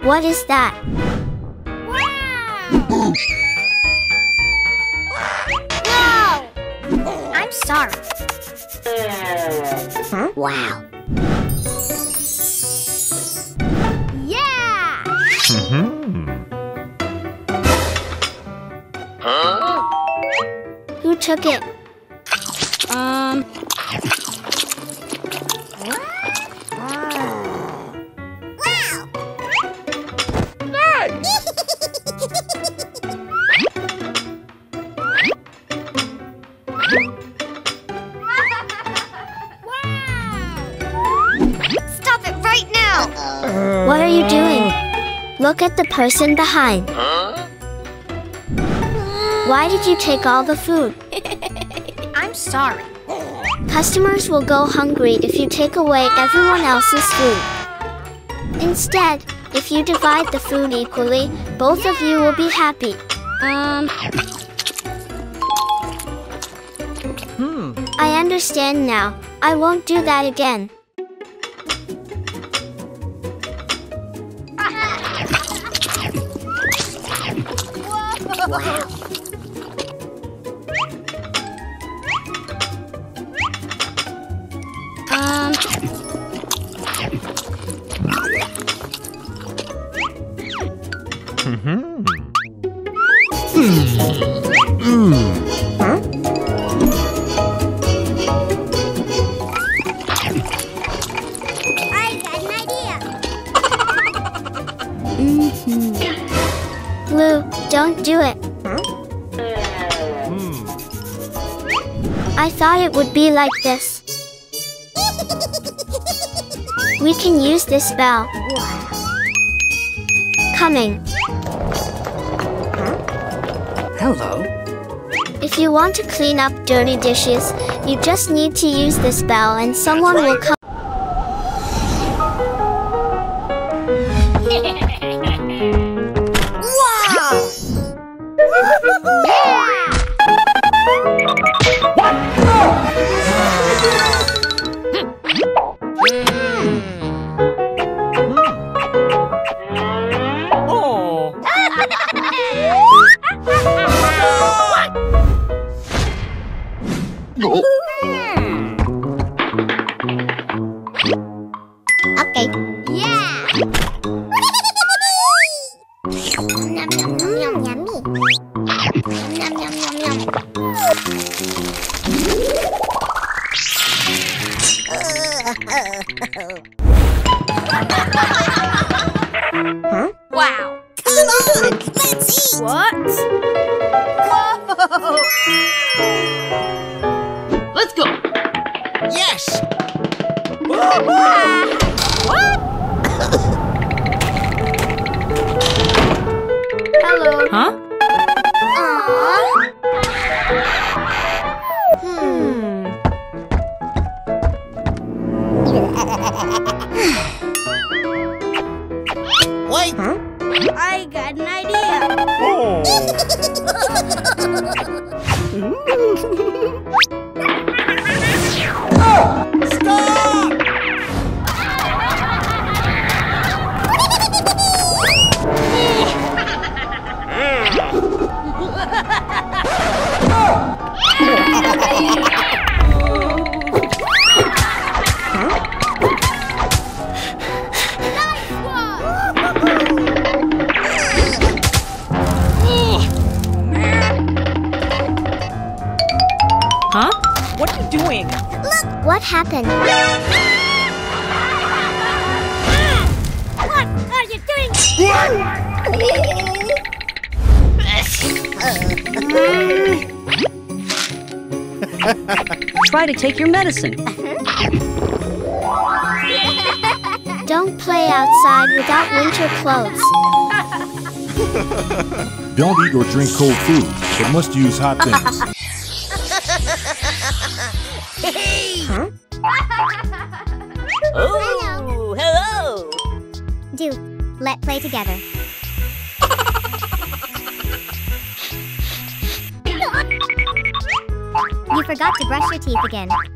What is that? No! I'm sorry. Wow. Yeah! Hmm. Huh? Who took it? Person behind. Huh? Why did you take all the food? I'm sorry. Customers will go hungry if you take away everyone else's food. Instead, if you divide the food equally, both of you will be happy. Um. I understand now. I won't do that again. Like this. We can use this bell. Coming. Hello. If you want to clean up dirty dishes, you just need to use this bell and someone will come. Take your medicine. Don't play outside without winter clothes. Don't eat or drink cold food, but must use hot things. again.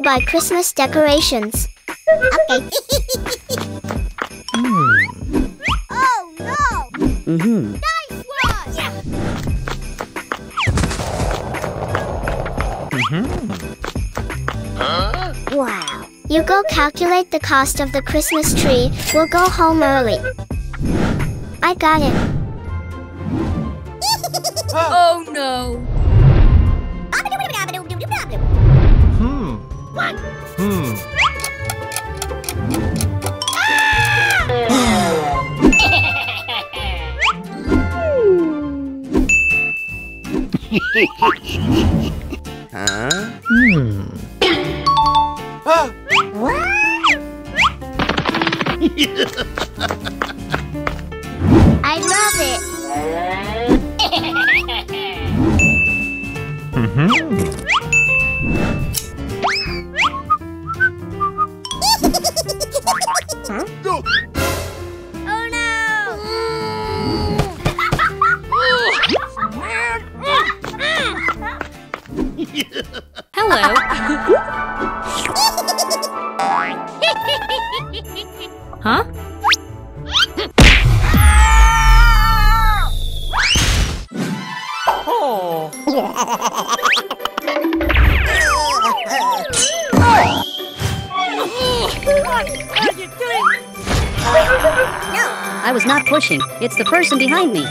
Buy Christmas decorations. Okay. Oh no! Mm-hmm. Nice one! Wow. You go calculate the cost of the Christmas tree. We'll go home early. I got it. I love it. Oh the person behind me.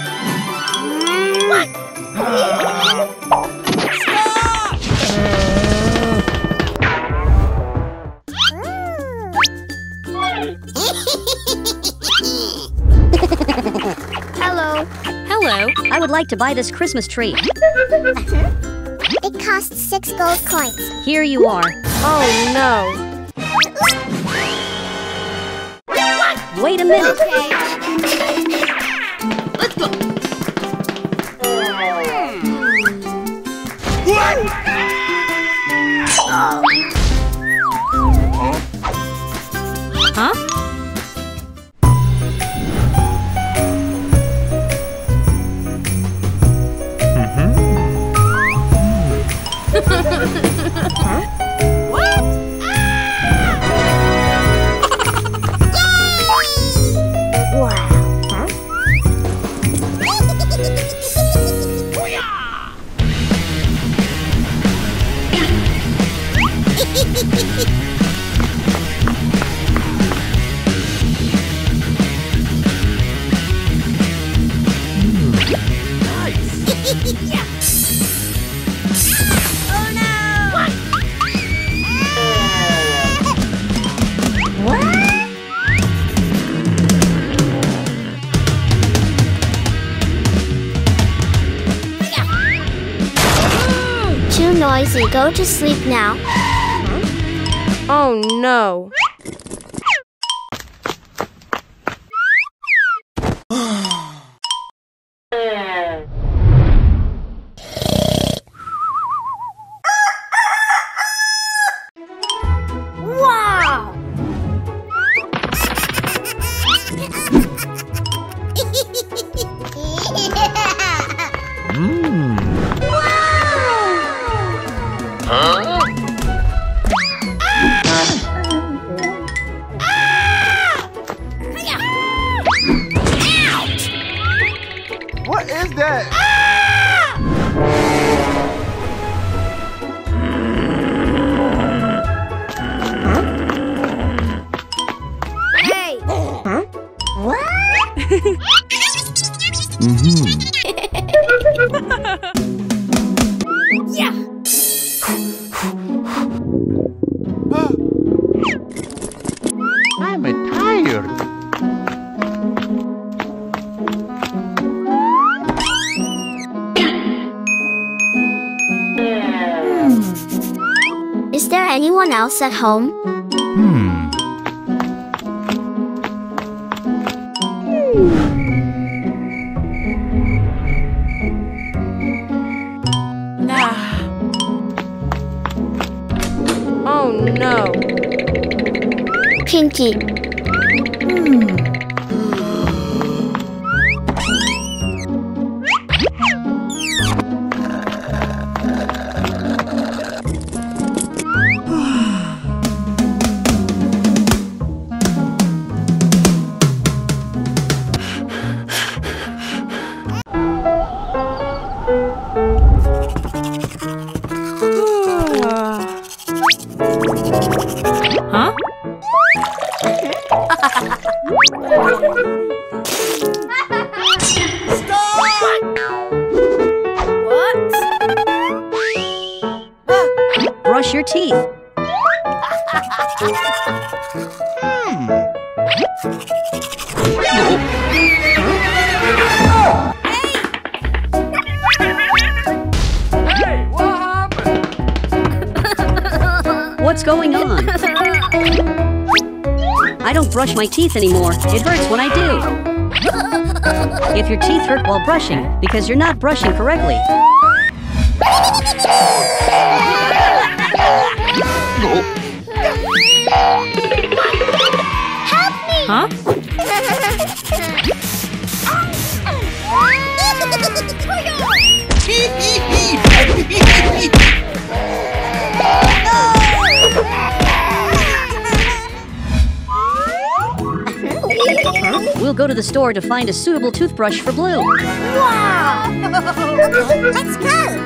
Hello. Hello. I would like to buy this Christmas tree. It costs six gold coins. Here you are. Oh no! Wait a minute. Go to sleep now. Oh no! Home? Hmm. Oh no! Pinky. Anymore. It hurts when I do. If your teeth hurt while brushing, because you're not brushing correctly. Go to the store to find a suitable toothbrush for Blue. Wow! Let's go!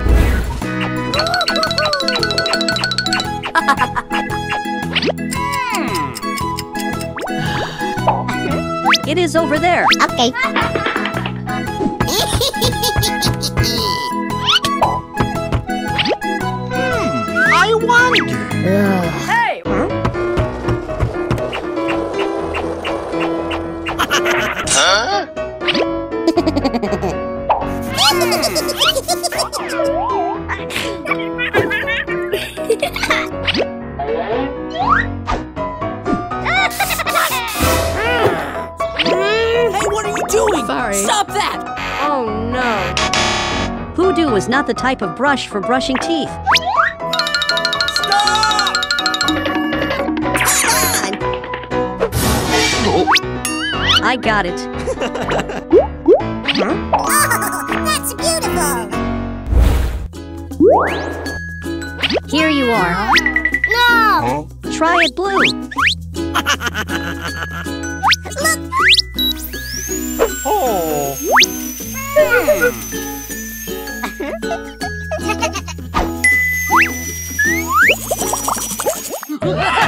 It is over there. Okay. The type of brush for brushing teeth. I got it. Oh, that's beautiful! Here you are. No! Try it blue. Oh. You Oh,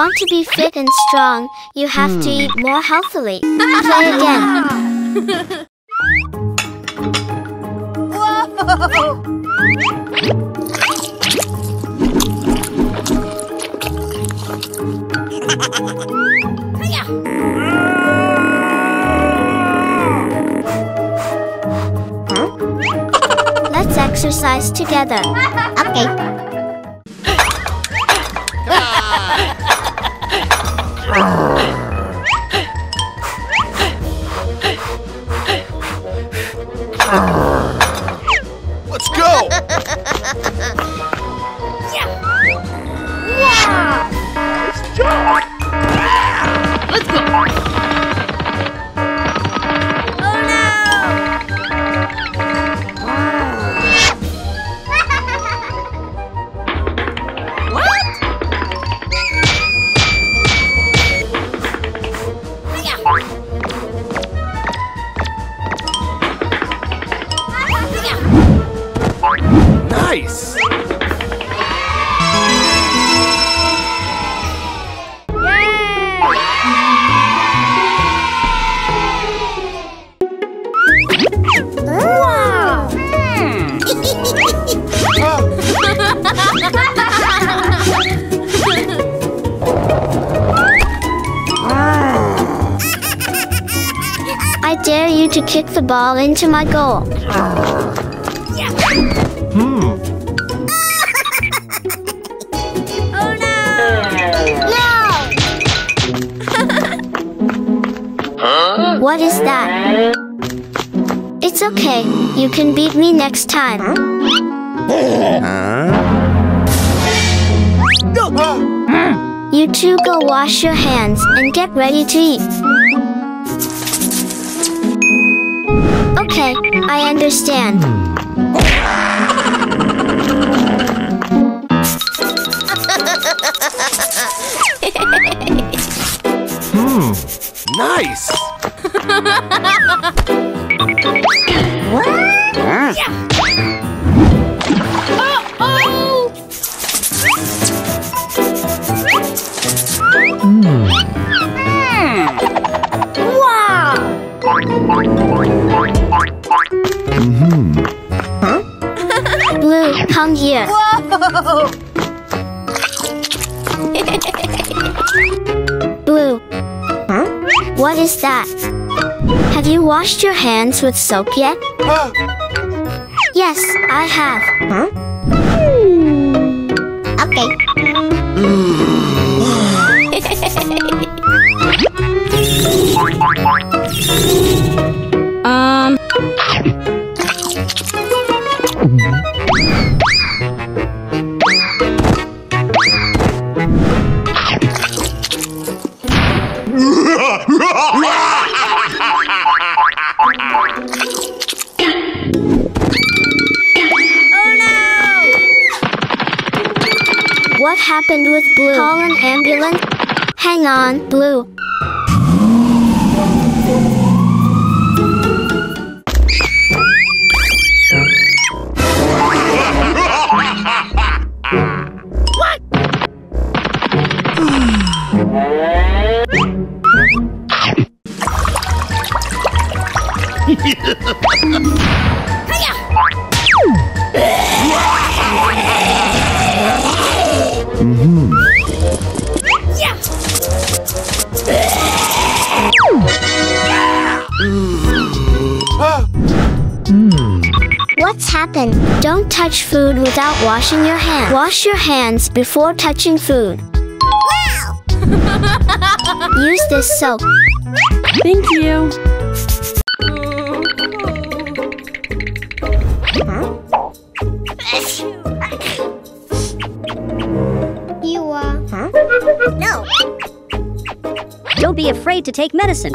want to be fit and strong, you have to eat hmm. more healthily. Play again. Let's exercise together. Okay. Kick the ball into my goal. Hmm. What is that? It's okay. You can beat me next time. You two go wash your hands and get ready to eat. Okay, I understand. Hmm. Nice! Washed your hands with soap yet? yes, I have. Okay. Happened with Blue? Call an ambulance. Hang on, Blue. Touch food without washing your hands. Wash your hands before touching food. Wow! Use this soap. Thank you. You uh No. Don't be afraid to take medicine.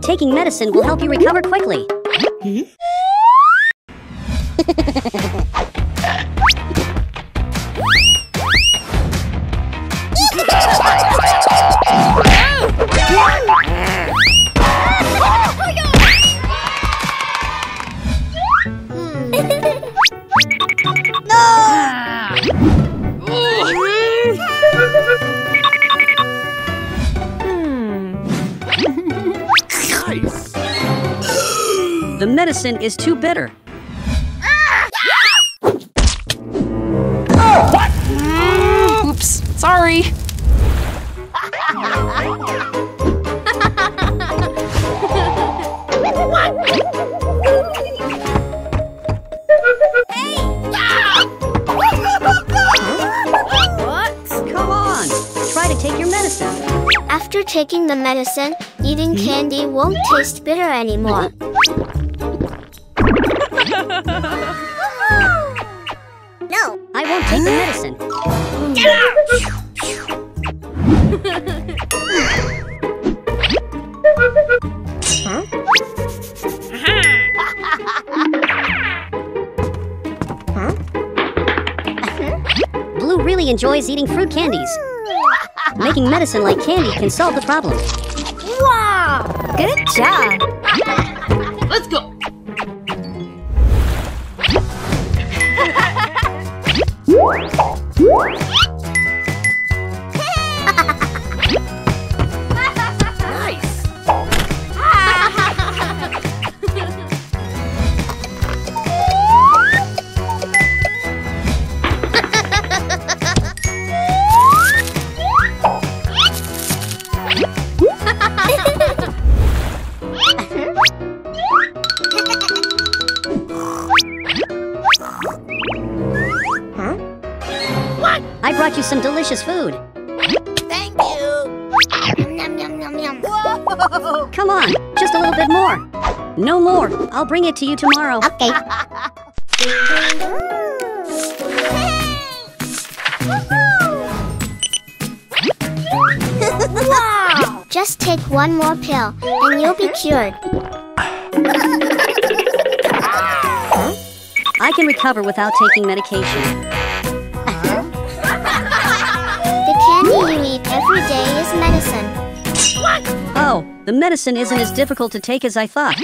Taking medicine will help you recover quickly. Medicine is too bitter. Oops, sorry. Come on, try to take your medicine. After taking the medicine, eating candy won't taste bitter anymore. Enjoys eating fruit candies. Making medicine like candy can solve the problem. Wow! Good job. Let's go. Bring it to you tomorrow. Okay. wow! Just take one more pill, and you'll be cured. I can recover without taking medication. The candy you eat every day is medicine. Oh, the medicine isn't as difficult to take as I thought.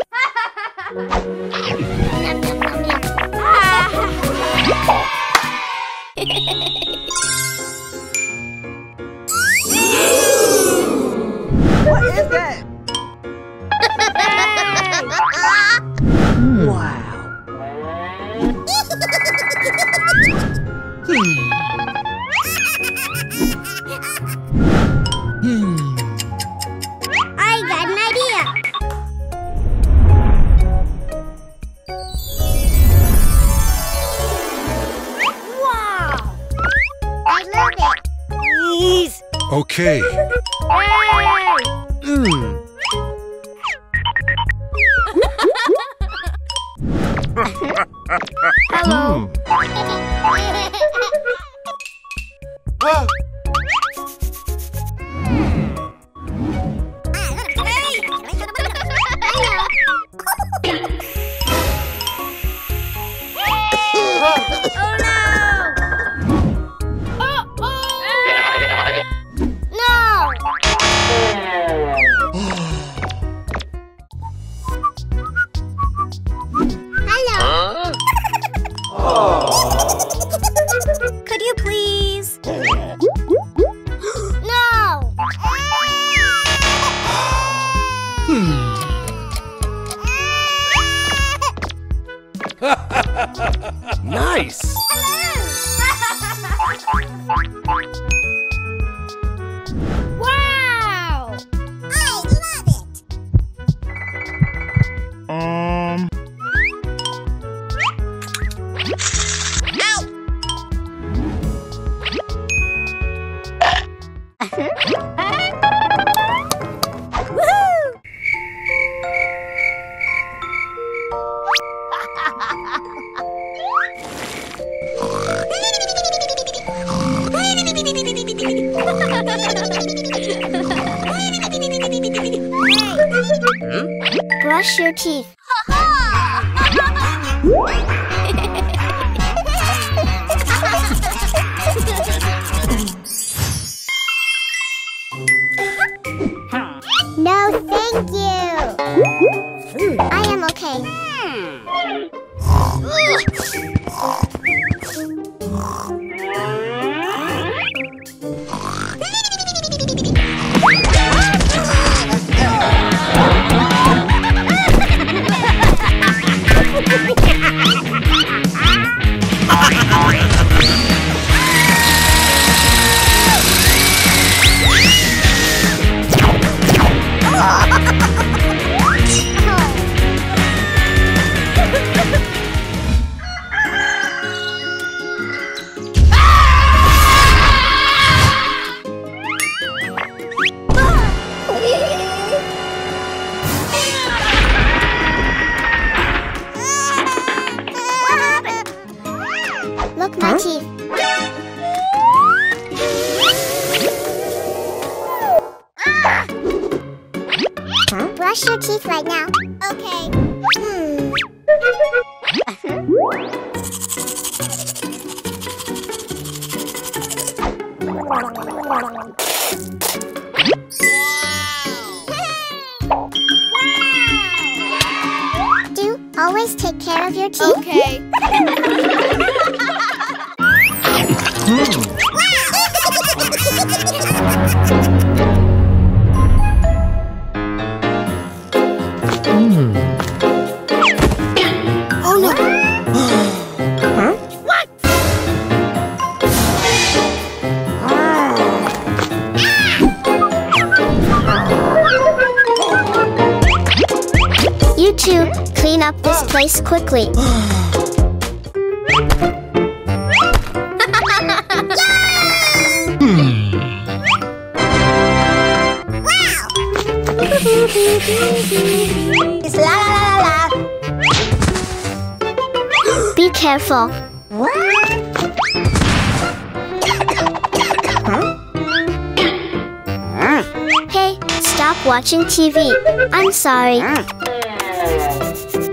Watching TV. I'm sorry. Ah.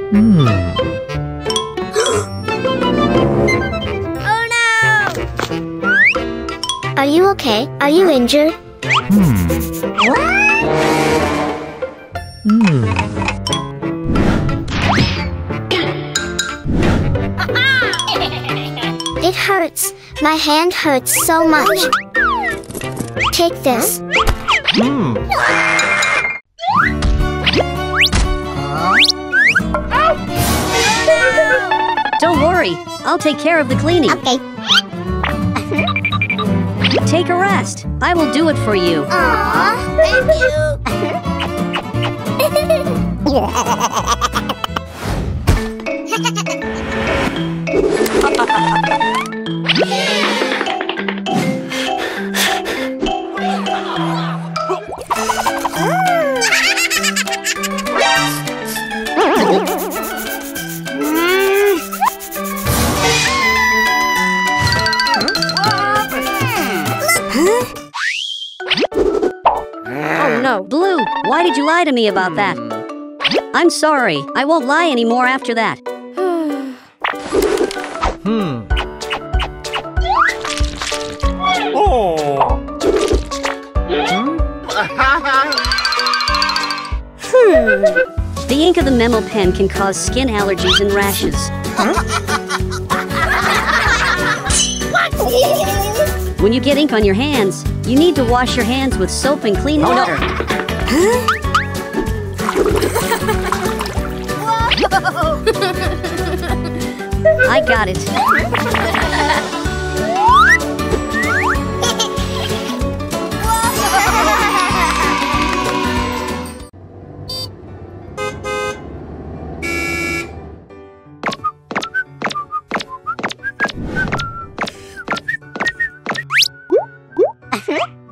Hmm. Oh no! Are you okay? Are you injured? Hmm. Hmm. It hurts. My hand hurts so much. Take this. I'll take care of the cleaning. Okay. Take a rest. I will do it for you. Aw, thank you. lie to me about that? I'm sorry. I won't lie anymore after that. Hmm. Oh. Hmm. The ink of the memo pen can cause skin allergies and rashes. When you get ink on your hands, you need to wash your hands with soap and clean water. I got it.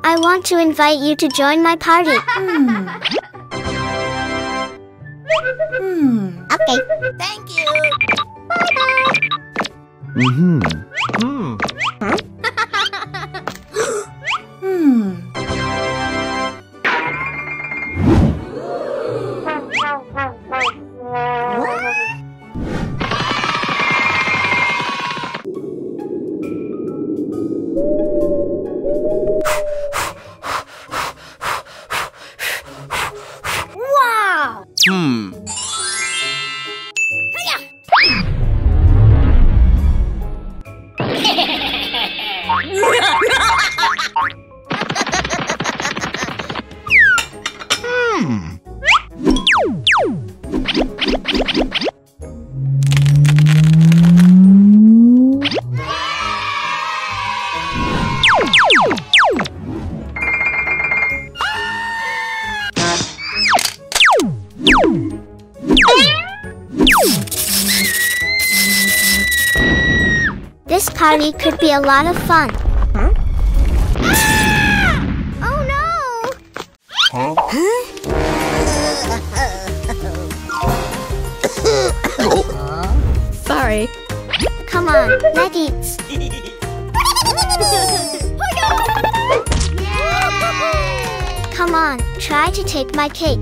I want to invite you to join my party. Okay. Be a lot of fun. Oh no! Huh? Sorry. Come on, let's. Come on, try to take my cakes.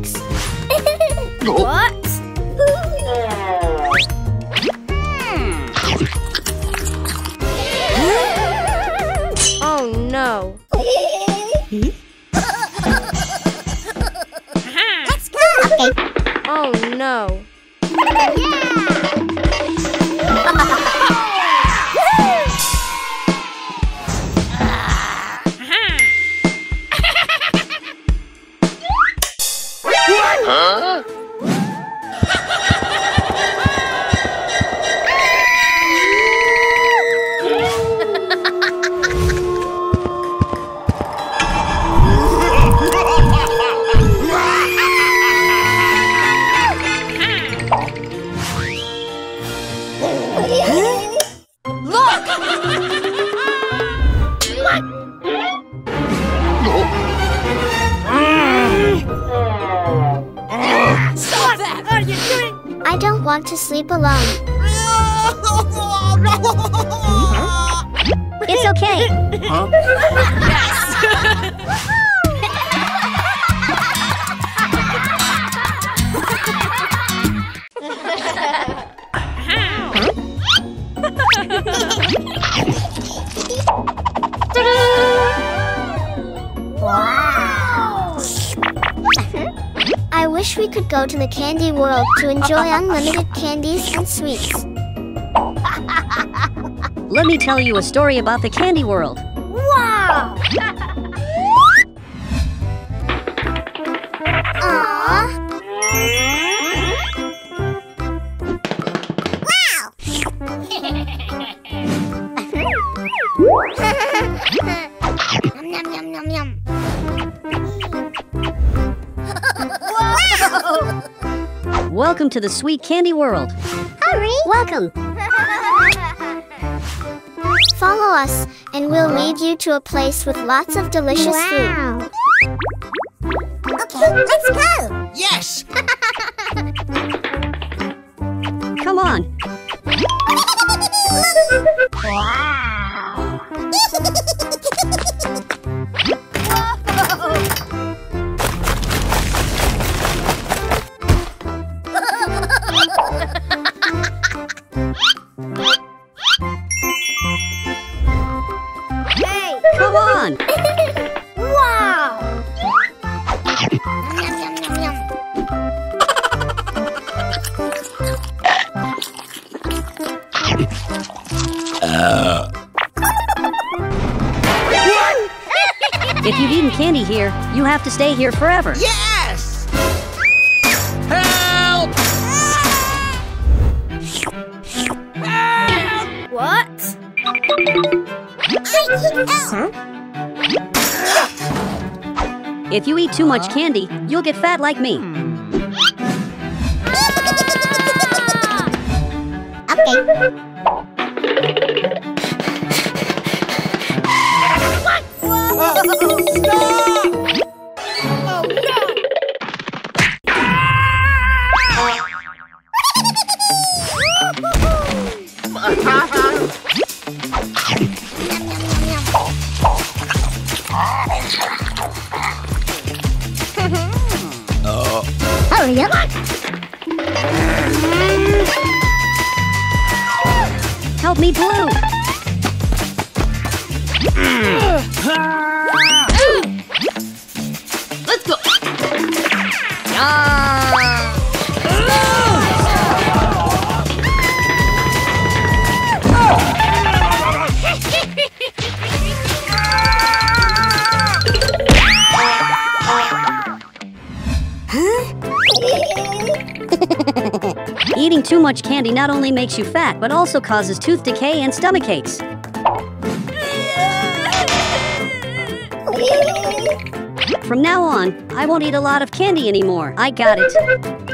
World to enjoy unlimited candies and sweets. Let me tell you a story about the candy world. Welcome to the sweet candy world. Hurry! Welcome. Follow us, and we'll lead you to a place with lots of delicious food. Have to stay here forever. Yes! Help! What? If you eat too much candy, you'll get fat like me. Candy not only makes you fat, but also causes tooth decay and stomach aches. From now on, I won't eat a lot of candy anymore. I got it.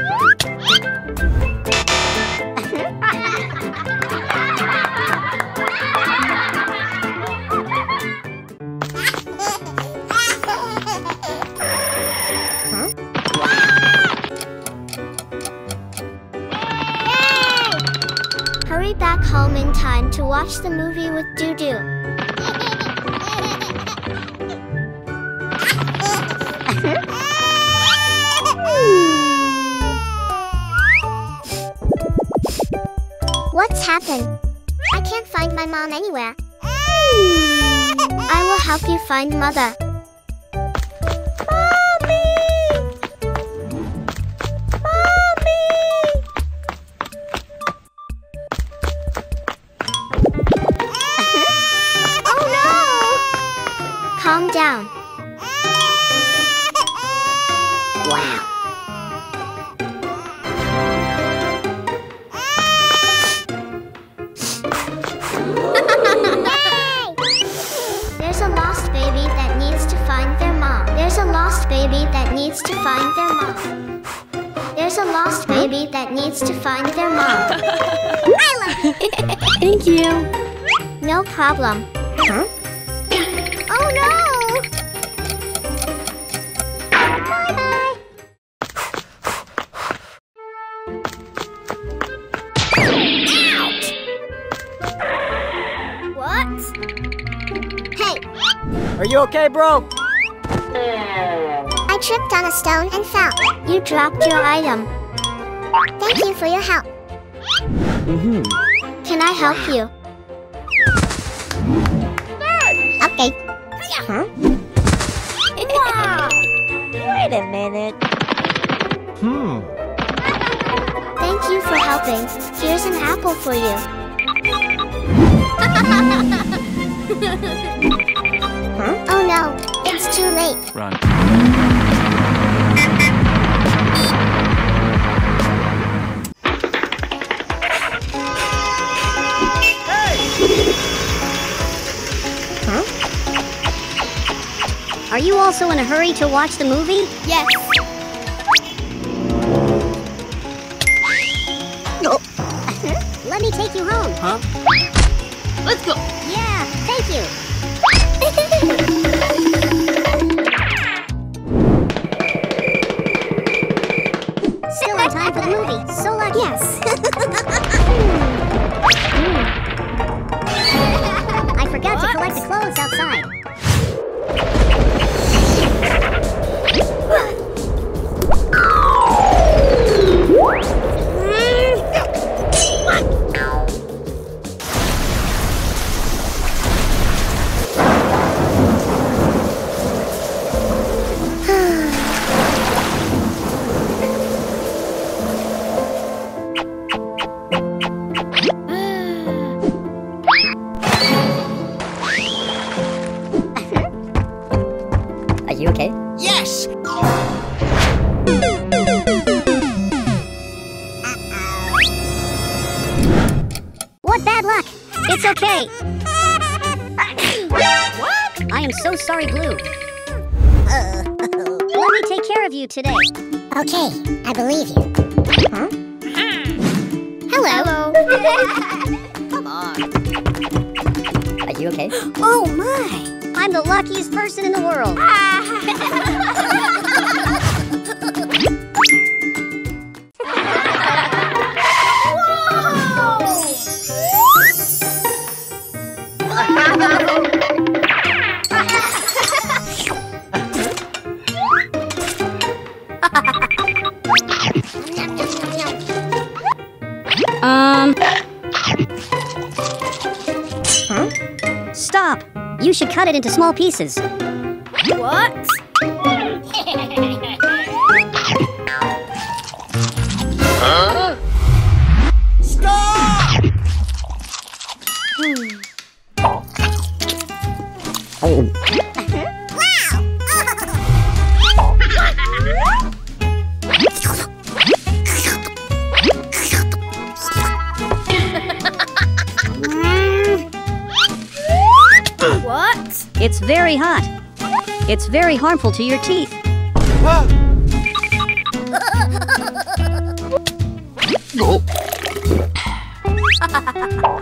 Find mother. To watch the movie? Yes. Let me take you home. Huh? Let's go. Yeah, thank you. Still in time for the movie. So lucky. Yes. I forgot to collect the clothes outside. Sorry, Blue. Let me take care of you today. Okay, I believe you. Huh? Hello. Come on. Are you okay? Oh my. I'm the luckiest person in the world. Yum, cut it into small pieces. Harmful to your teeth.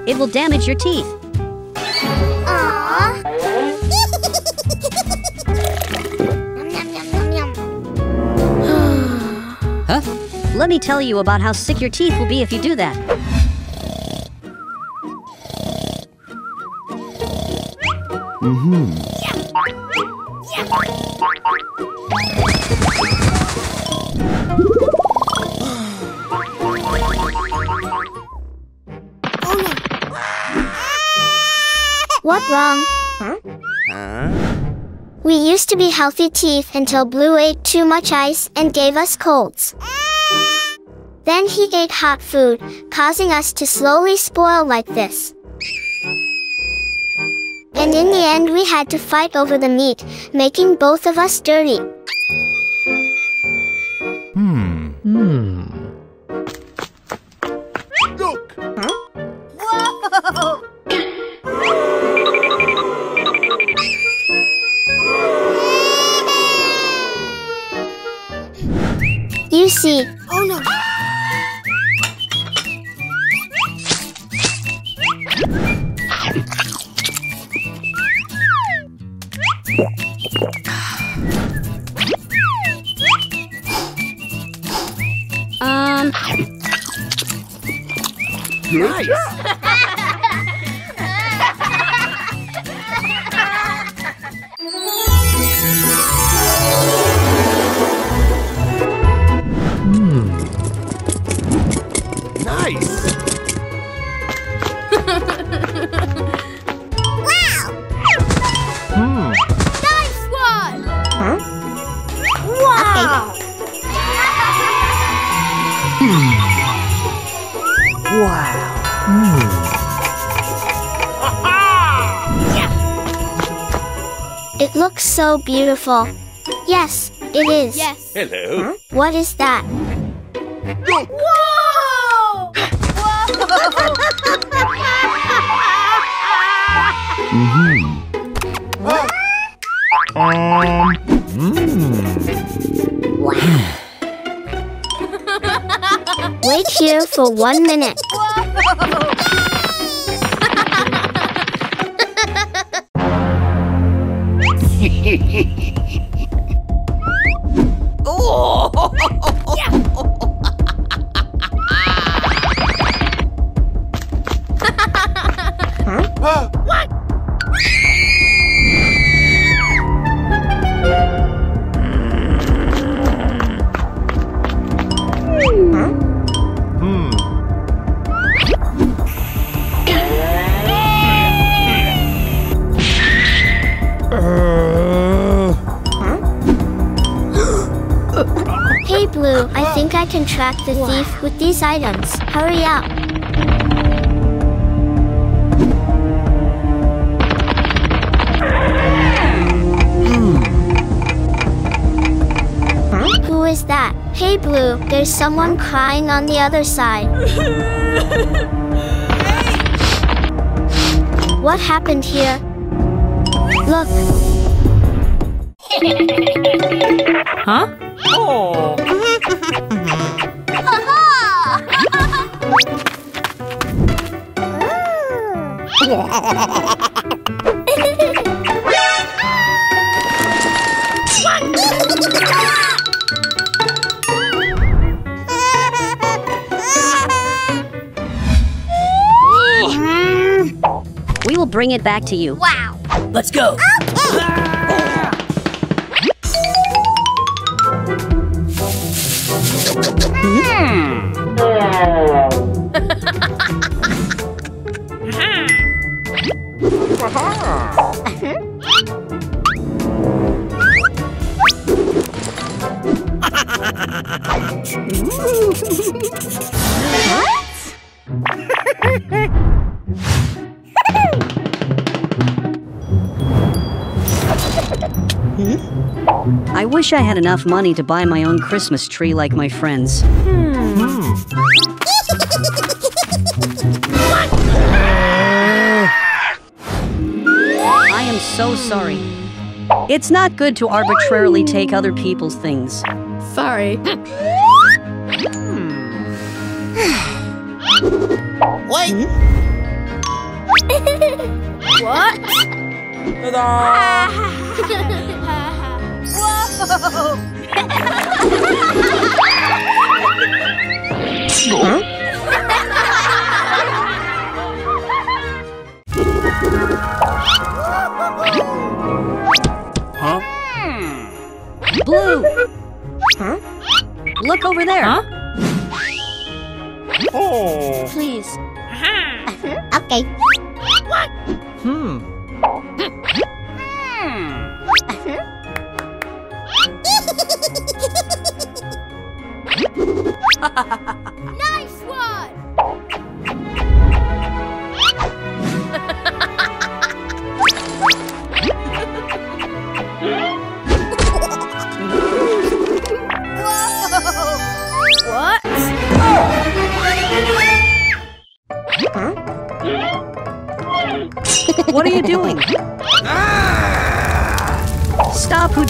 It will damage your teeth. Huh? Let me tell you about how sick your teeth will be if you do that. Mm-hmm. To be healthy teeth until Blue ate too much ice and gave us colds. Then he ate hot food, causing us to slowly spoil like this. And in the end, we had to fight over the meat, making both of us dirty. Beautiful. Yes, it is. Yes. Hello. What is that? Whoa! Mm-hmm. Um. Hmm. Wait here for one minute. Items. Hurry up. Who is that? Hey Blue, there's someone crying on the other side. What happened here? Look, Huh? Oh. Bring it back to you. Wow. Let's go. I wish I had enough money to buy my own Christmas tree like my friends. Hmm. So sorry. It's not good to arbitrarily take other people's things. Sorry. Wait. What? Hmm? Whoa! Huh? Blue! Huh? Look over there. Huh? Oh. please. Okay. Hmm. nice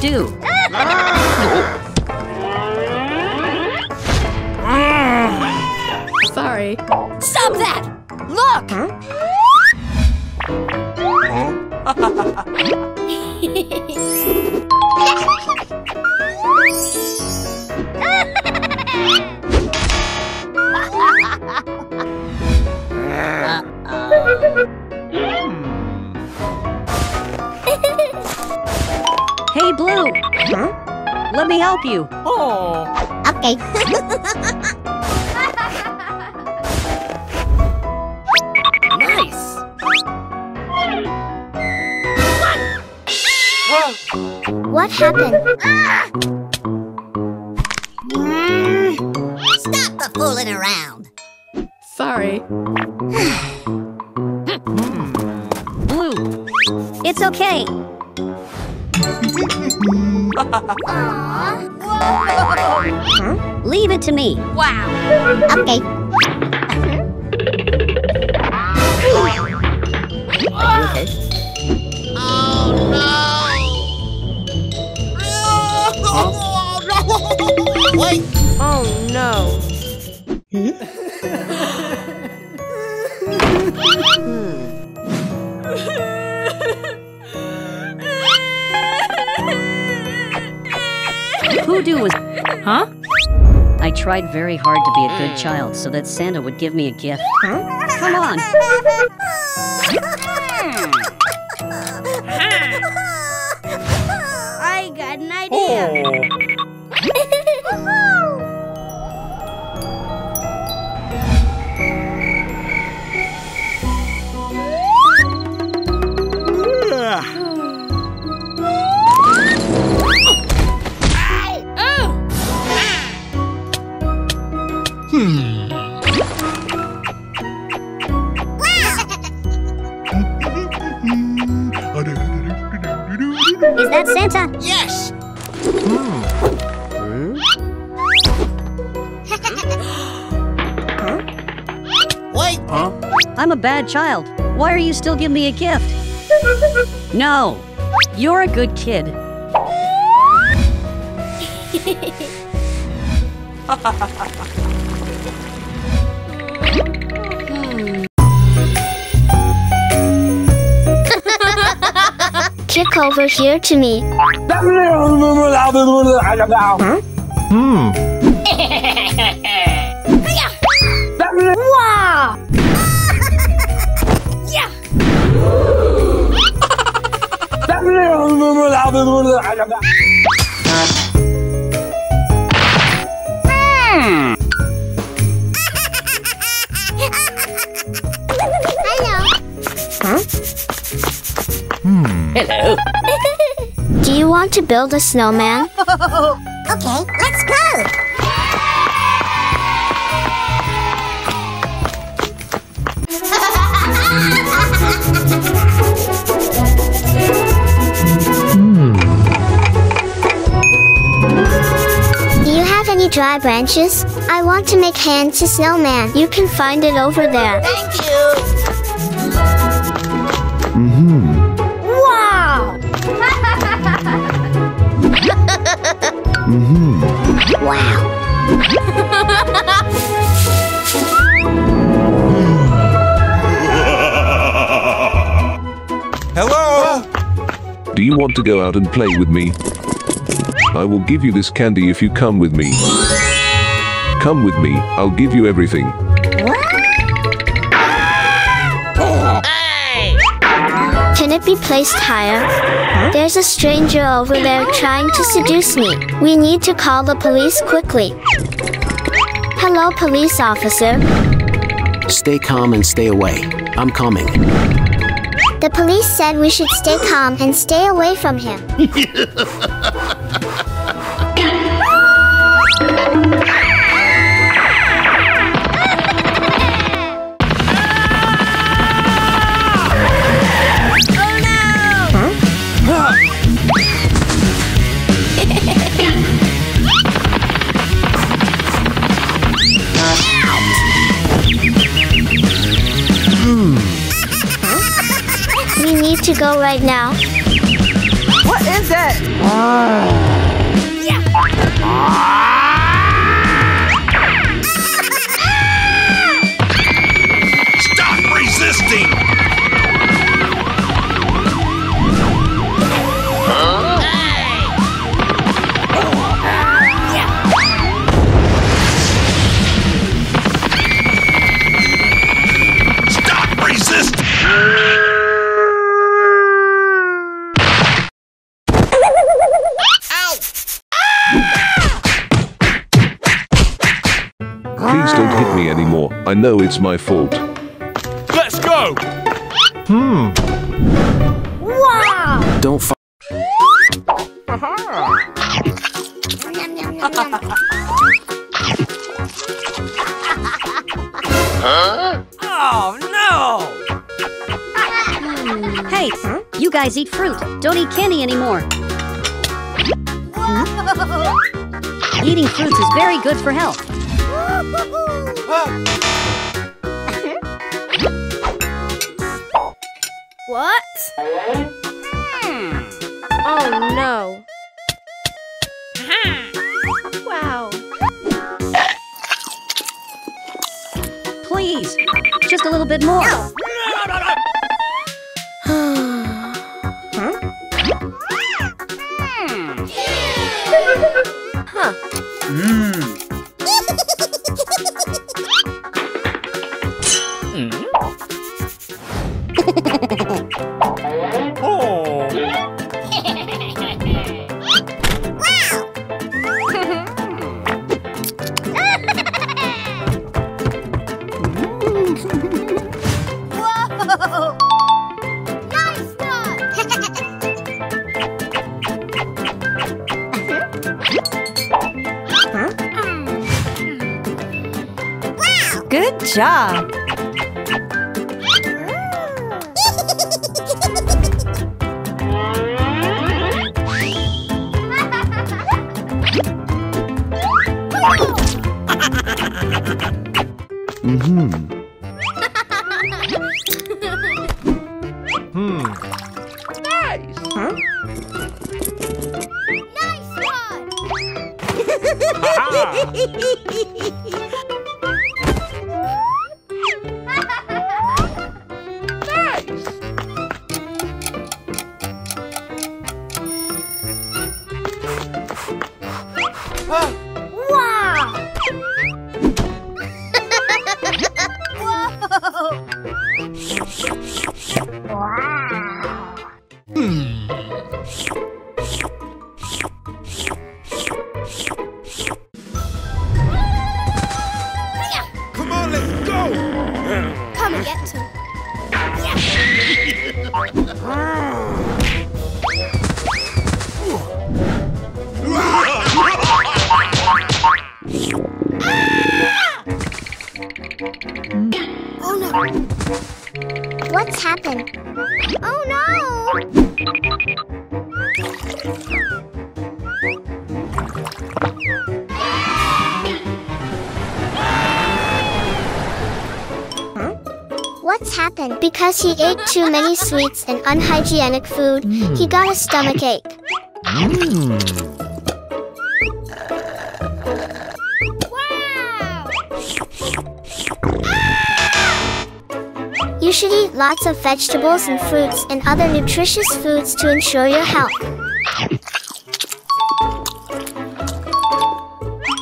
Stop, What happened? Stop the fooling around. Sorry. Blue. Hmm. It's okay. Leave it to me. Wow. Okay. Tried very hard to be a good mm. child so that Santa would give me a gift. Come on. a child. Why are you still giving me a gift? No. You're a good kid. Kick over here to me. Hmm. Build a snowman? okay, let's go. Do you have any dry branches? I want to make hands to snowman. You can find it over there. You want to go out and play with me? I will give you this candy if you come with me. Come with me, I'll give you everything. Can it be placed higher? There's a stranger over there trying to seduce me. We need to call the police quickly. Hello, police officer. Stay calm and stay away. I'm coming. The police said we should stay calm and stay away from him. to go right now. What is it? Stop I know it's my fault. Let's go! Hmm. Wow! Don't f- Oh no! Hey, you guys eat fruit. Don't eat candy anymore. Eating fruits is very good for health. What? Hmm. Oh no. Hmm. Wow. Please, just a little bit more. Because he ate too many sweets and unhygienic food, he got a stomach ache. You should eat lots of vegetables and fruits and other nutritious foods to ensure your health.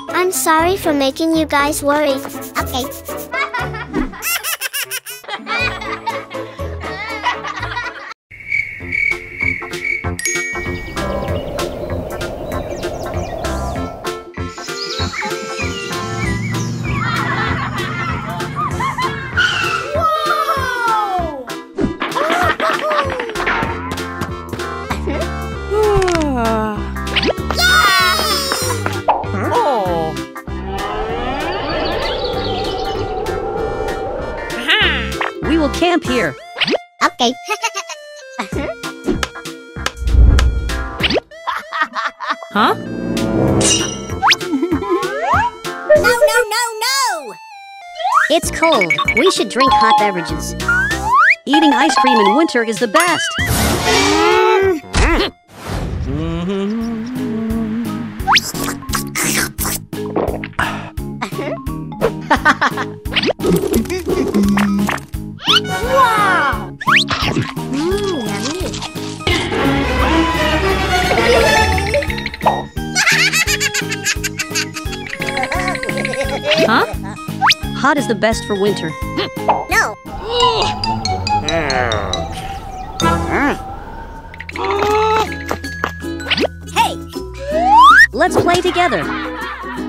I'm sorry for making you guys worry. Okay. Should drink hot beverages. Eating ice cream in winter is the best. wow! Huh? Hot is the best for winter. Together.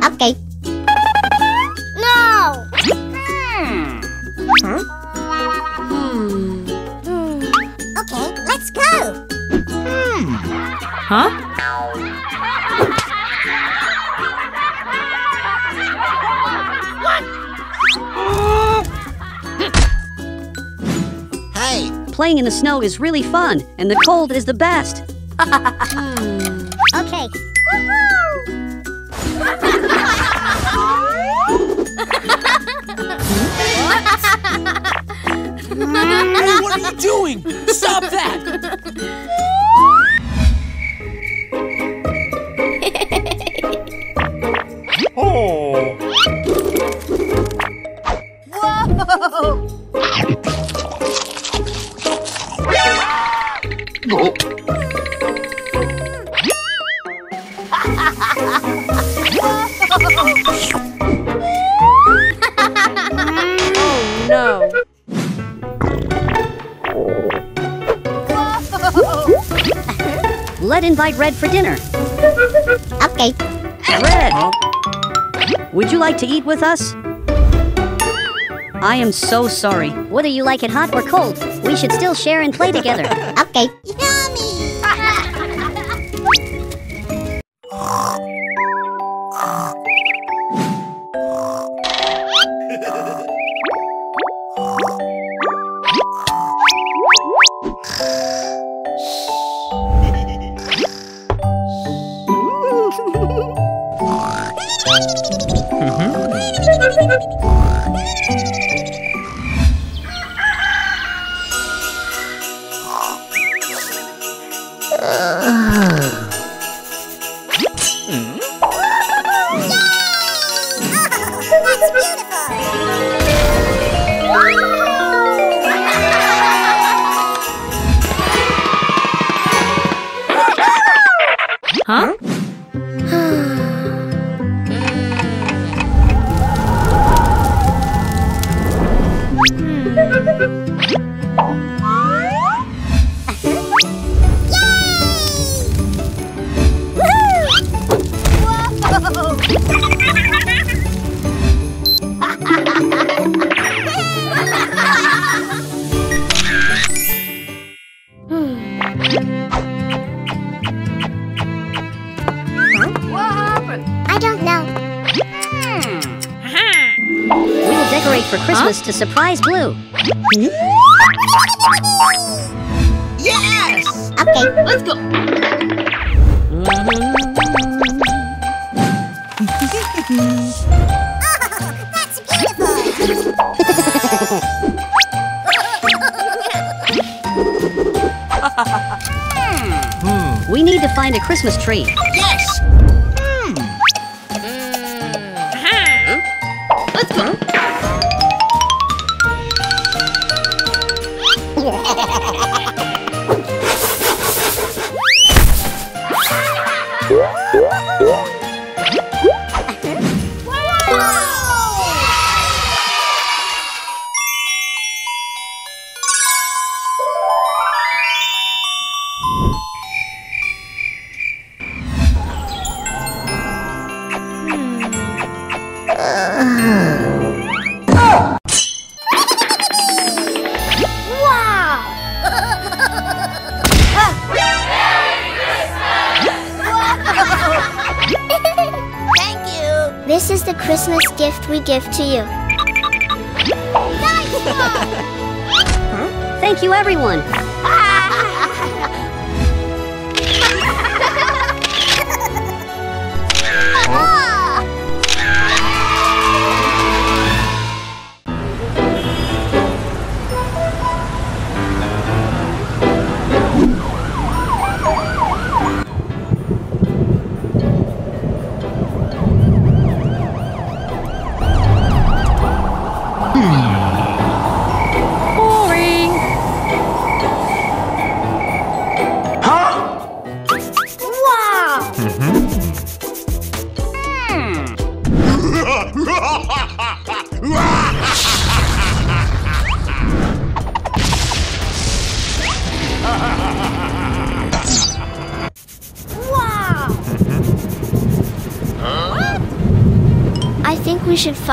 Okay. No! Hmm. Hmm. Okay, let's go! Hmm. Huh? What? Hey! Playing in the snow is really fun, and the cold is the best. doing? Stop that! Invite Red for dinner. Okay. Red! Would you like to eat with us? I am so sorry. Whether you like it hot or cold, we should still share and play together. Okay.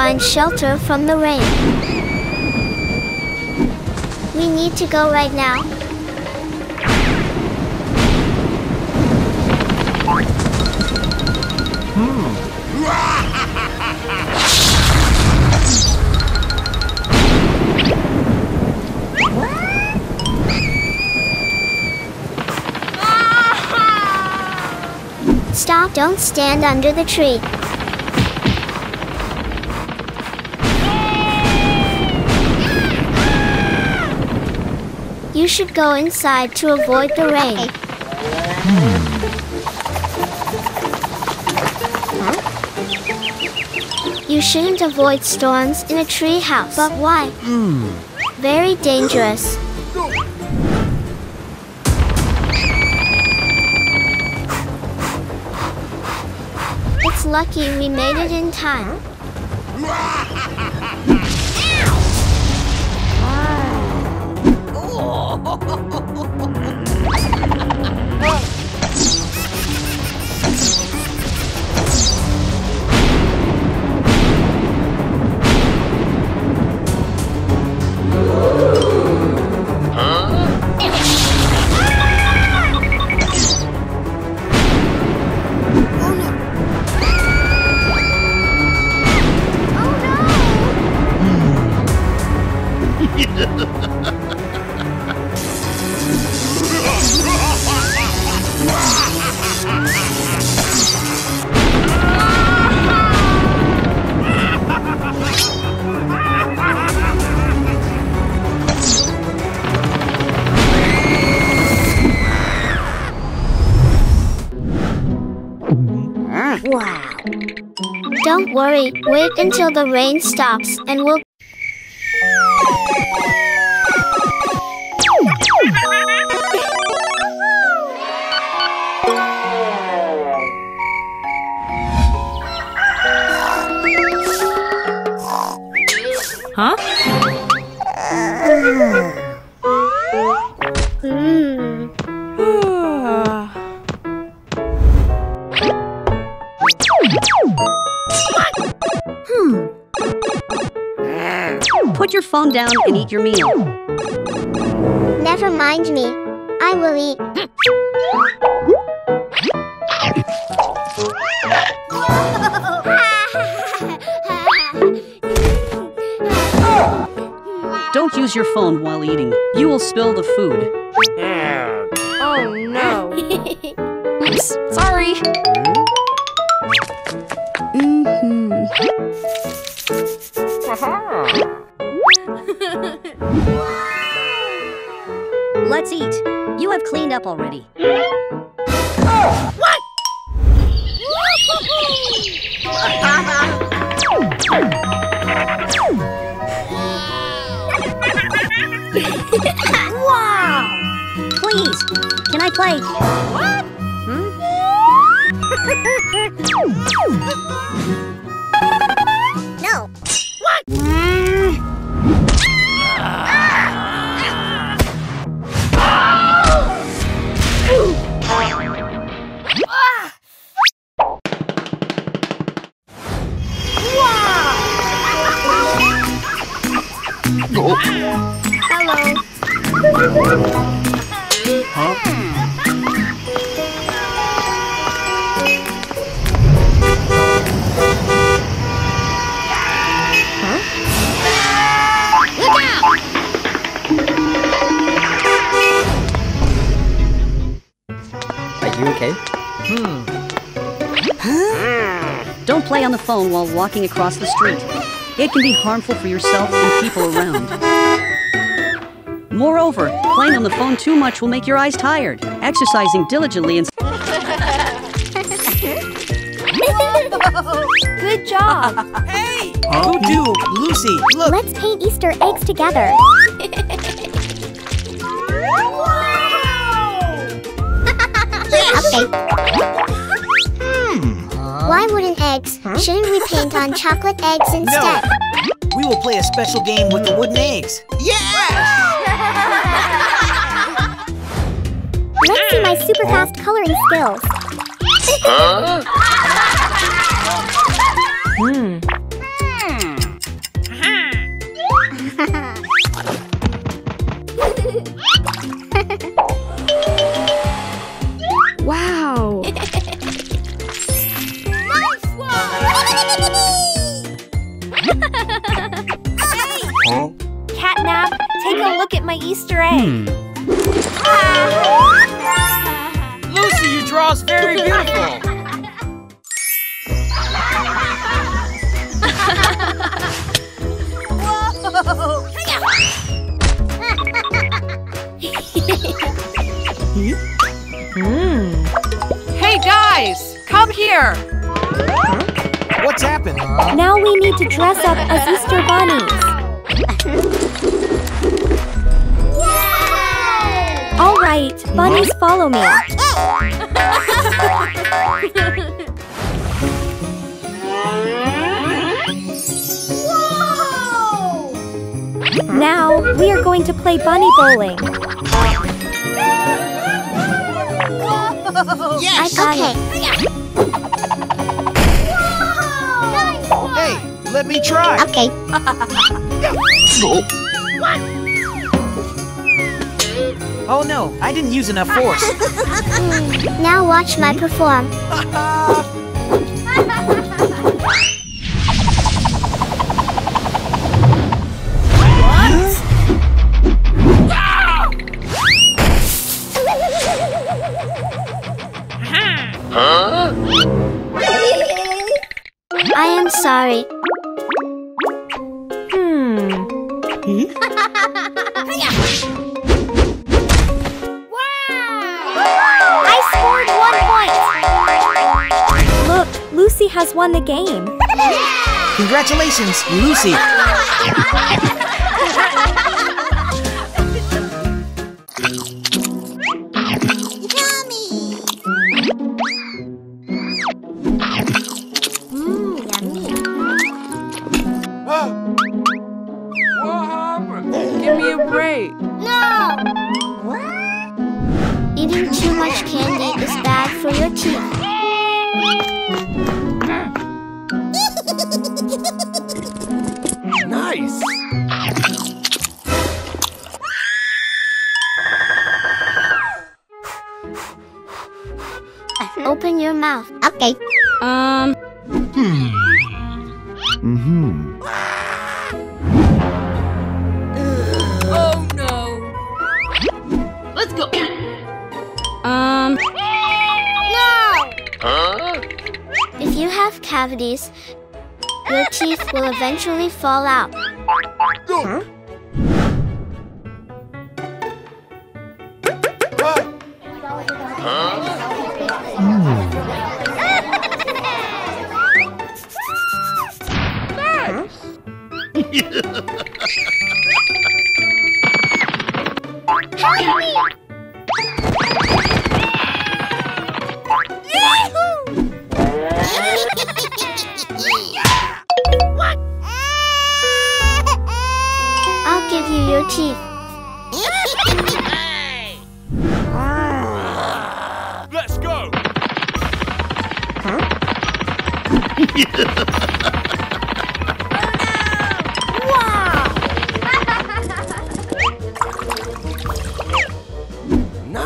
Find shelter from the rain. We need to go right now. Hmm. Stop, don't stand under the tree. You should go inside to avoid the rain. Hmm. You shouldn't avoid storms in a tree house. But why? Hmm. Very dangerous. It's lucky we made it in time. Don't wait until the rain stops and we'll. Huh? Down and eat your meal. Never mind me. I will eat. Don't use your phone while eating. You will spill the food. While walking across the street. It can be harmful for yourself and people around. Moreover, playing on the phone too much will make your eyes tired. Exercising diligently and Good job. hey! Hoo Doo? Lucy, look! Let's paint Easter eggs together. Okay. Shouldn't we paint on chocolate eggs instead? No! instead? We will play a special game with the wooden eggs. Yes! Let's see my super fast coloring skills. Hmm. Play bunny bowling. Yes. I got okay. it. Hey, let me try. Okay. Oh no, I didn't use enough force. Now watch my perform. won the game. Congratulations, Lucy.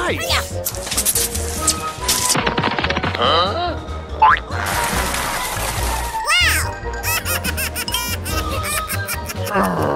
Nice. Oh.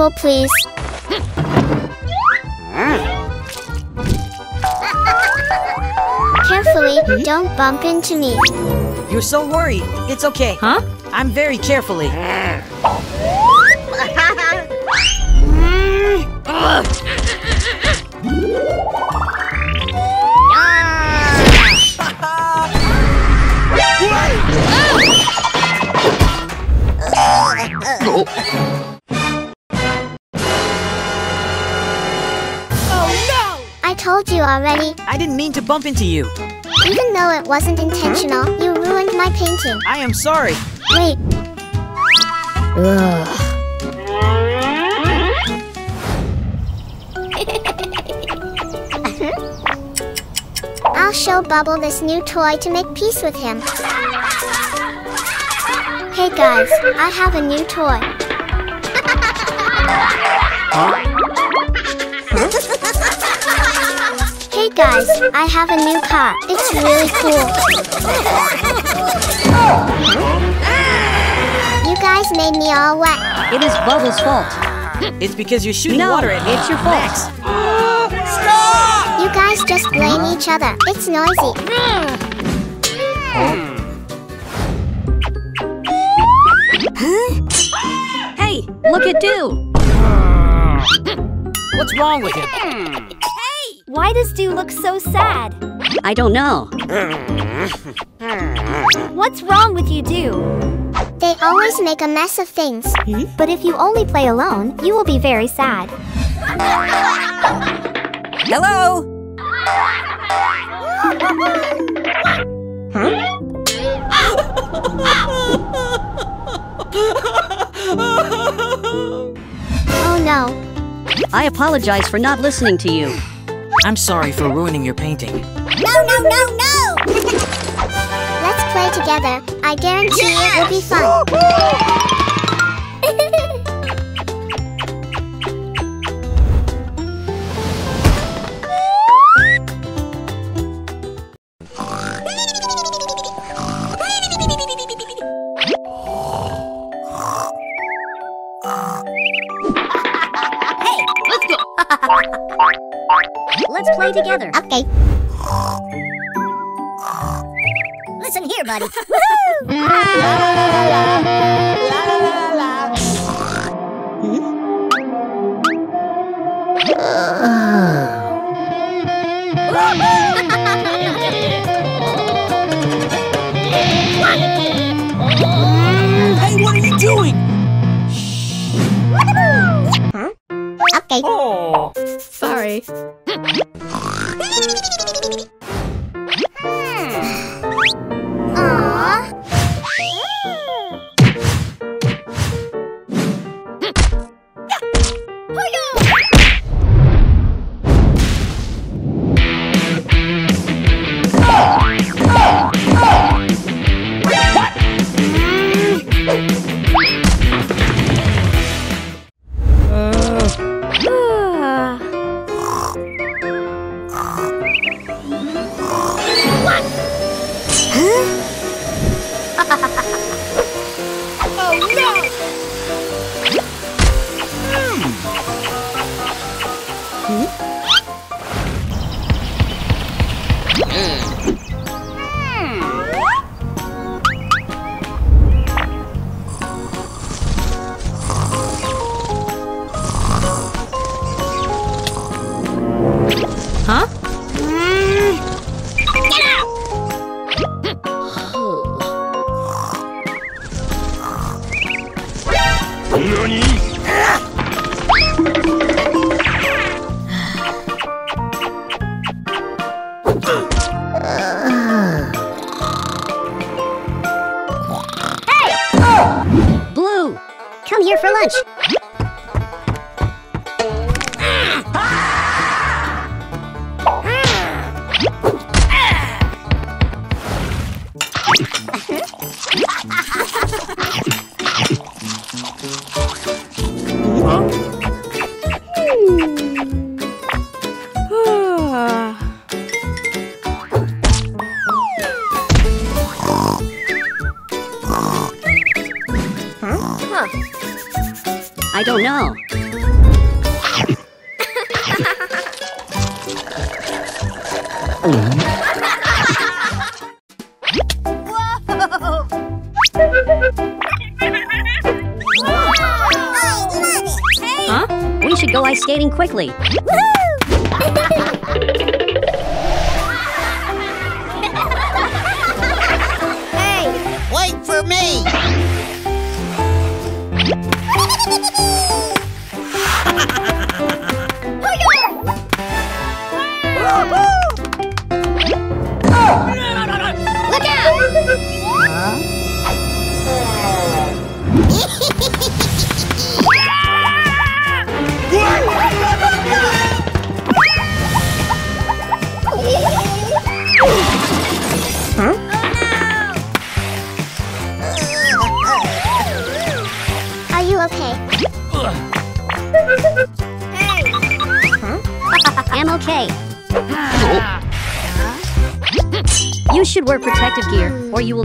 careful, please. Carefully, don't bump into me. You're so worried. It's okay. Huh? I'm very carefully. You already. I didn't mean to bump into you. Even though it wasn't intentional, you ruined my painting. I am sorry. Wait. I'll show Bubble this new toy to make peace with him. Hey guys, I have a new toy. Hey guys, I have a new car. It's really cool. You guys made me all wet. It is Bubbles' fault. It's because you're shooting No, water at me. it's your fault. Maxx. You guys just blame each other. It's noisy. Hey, look at Do. What's wrong with him? Why does Dew look so sad? I don't know. What's wrong with you, Dew? They always make a mess of things. Hmm? But if you only play alone, you will be very sad. Hello? Oh no. I apologize for not listening to you. I'm sorry for ruining your painting. No, no, no, no! Let's play together. I guarantee it will be fun. Together. Okay. Listen here, buddy. Hey! Oh! Blue, come here for lunch.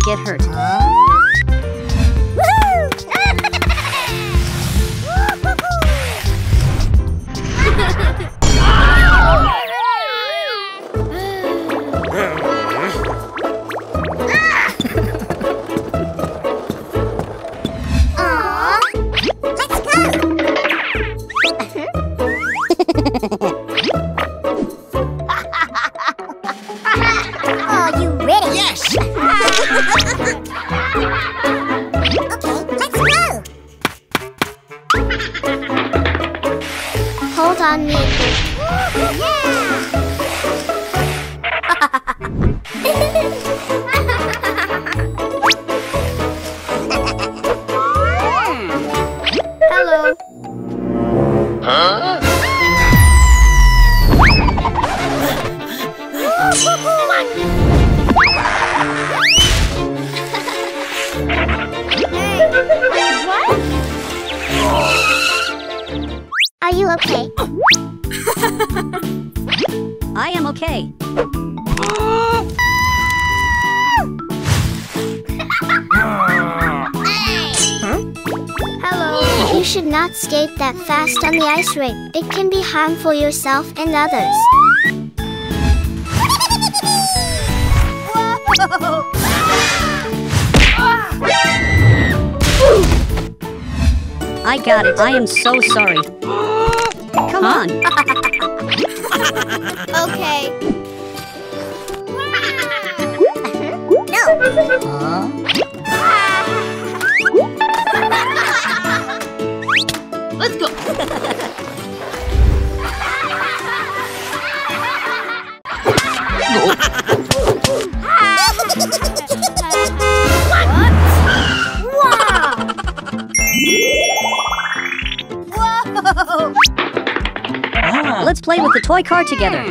Get hurt. Be harmful yourself and others. I got it. I am so sorry. Come on. Okay. Let's go. Let's play with the toy car together.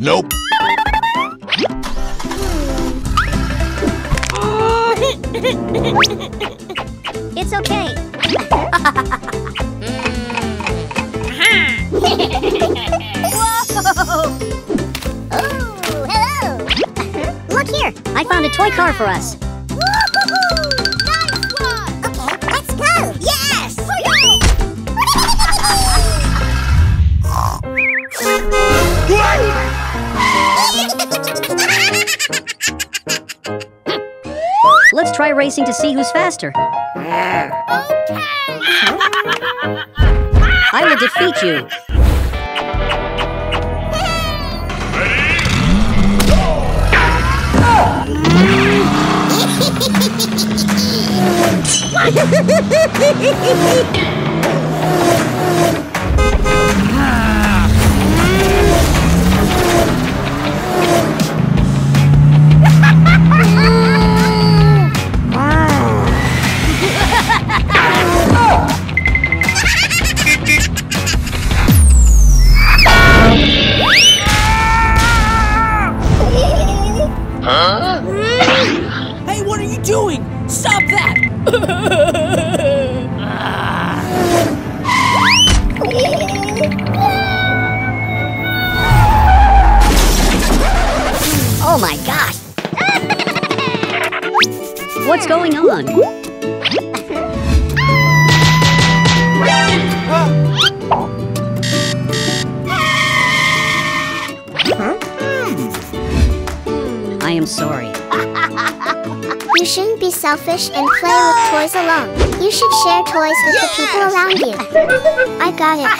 Nope. It's okay. Whoa! Oh, hello! Look here! I found a toy car for us. racing to see who's faster. Okay. I will defeat you. Ready? Go! selfish and play with toys alone. You should share toys with the people around you. I got it.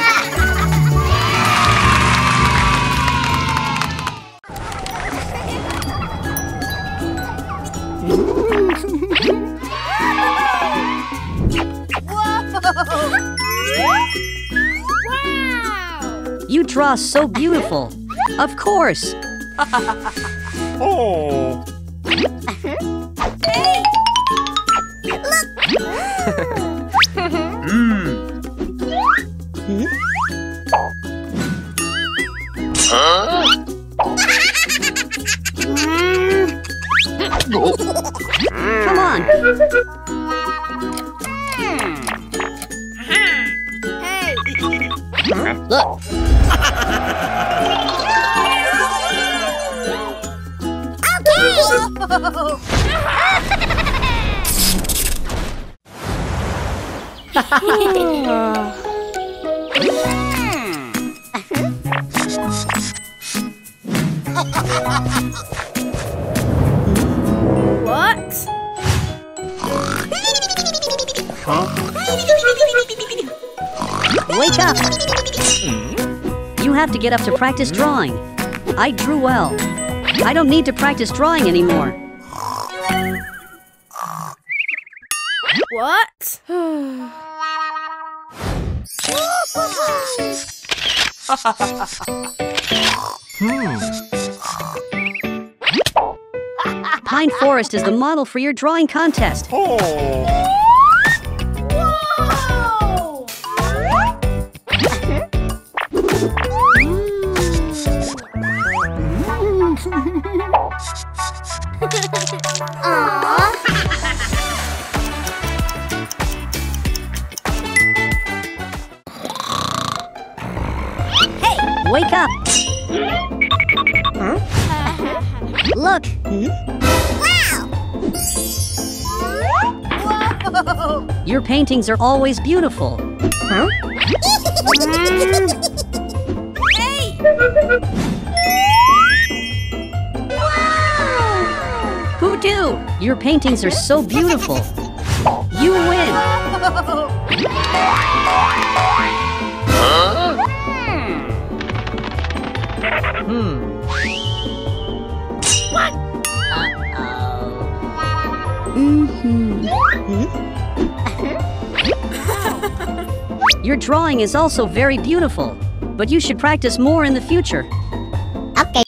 You draw so beautiful. Of course. Oh. Look! What? Huh? Wake up! You have to get up to practice drawing. I drew well. I don't need to practice drawing anymore. What? Pine Forest is the model for your drawing contest. Wake Look! Your paintings are always beautiful. Hoo Doo? Your paintings are so beautiful. You win. Your drawing is also very beautiful, but you should practice more in the future. Okay.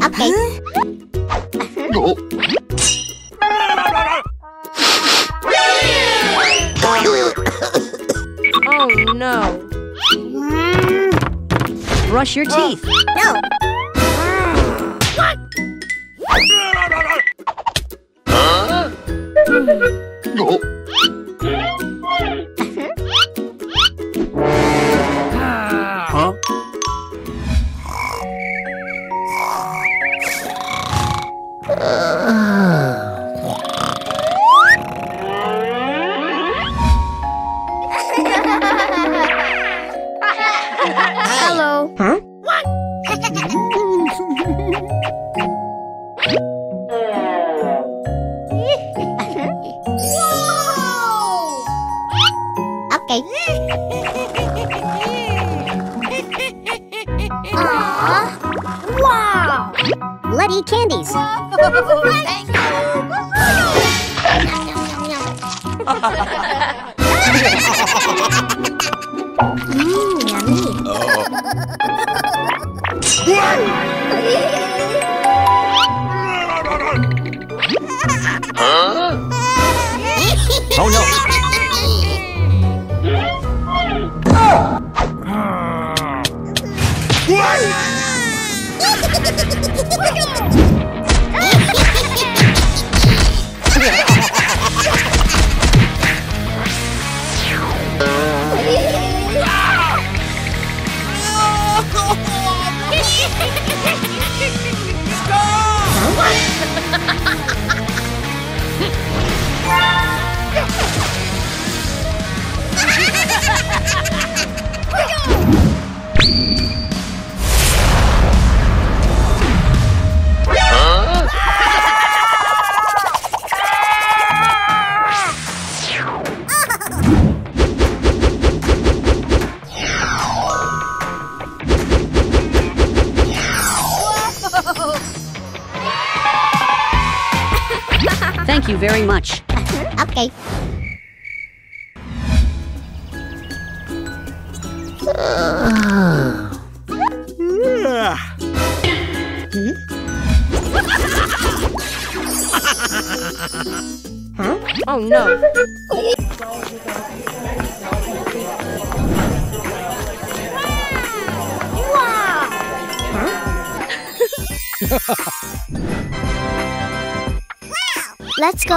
Okay. Oh no. Brush your teeth.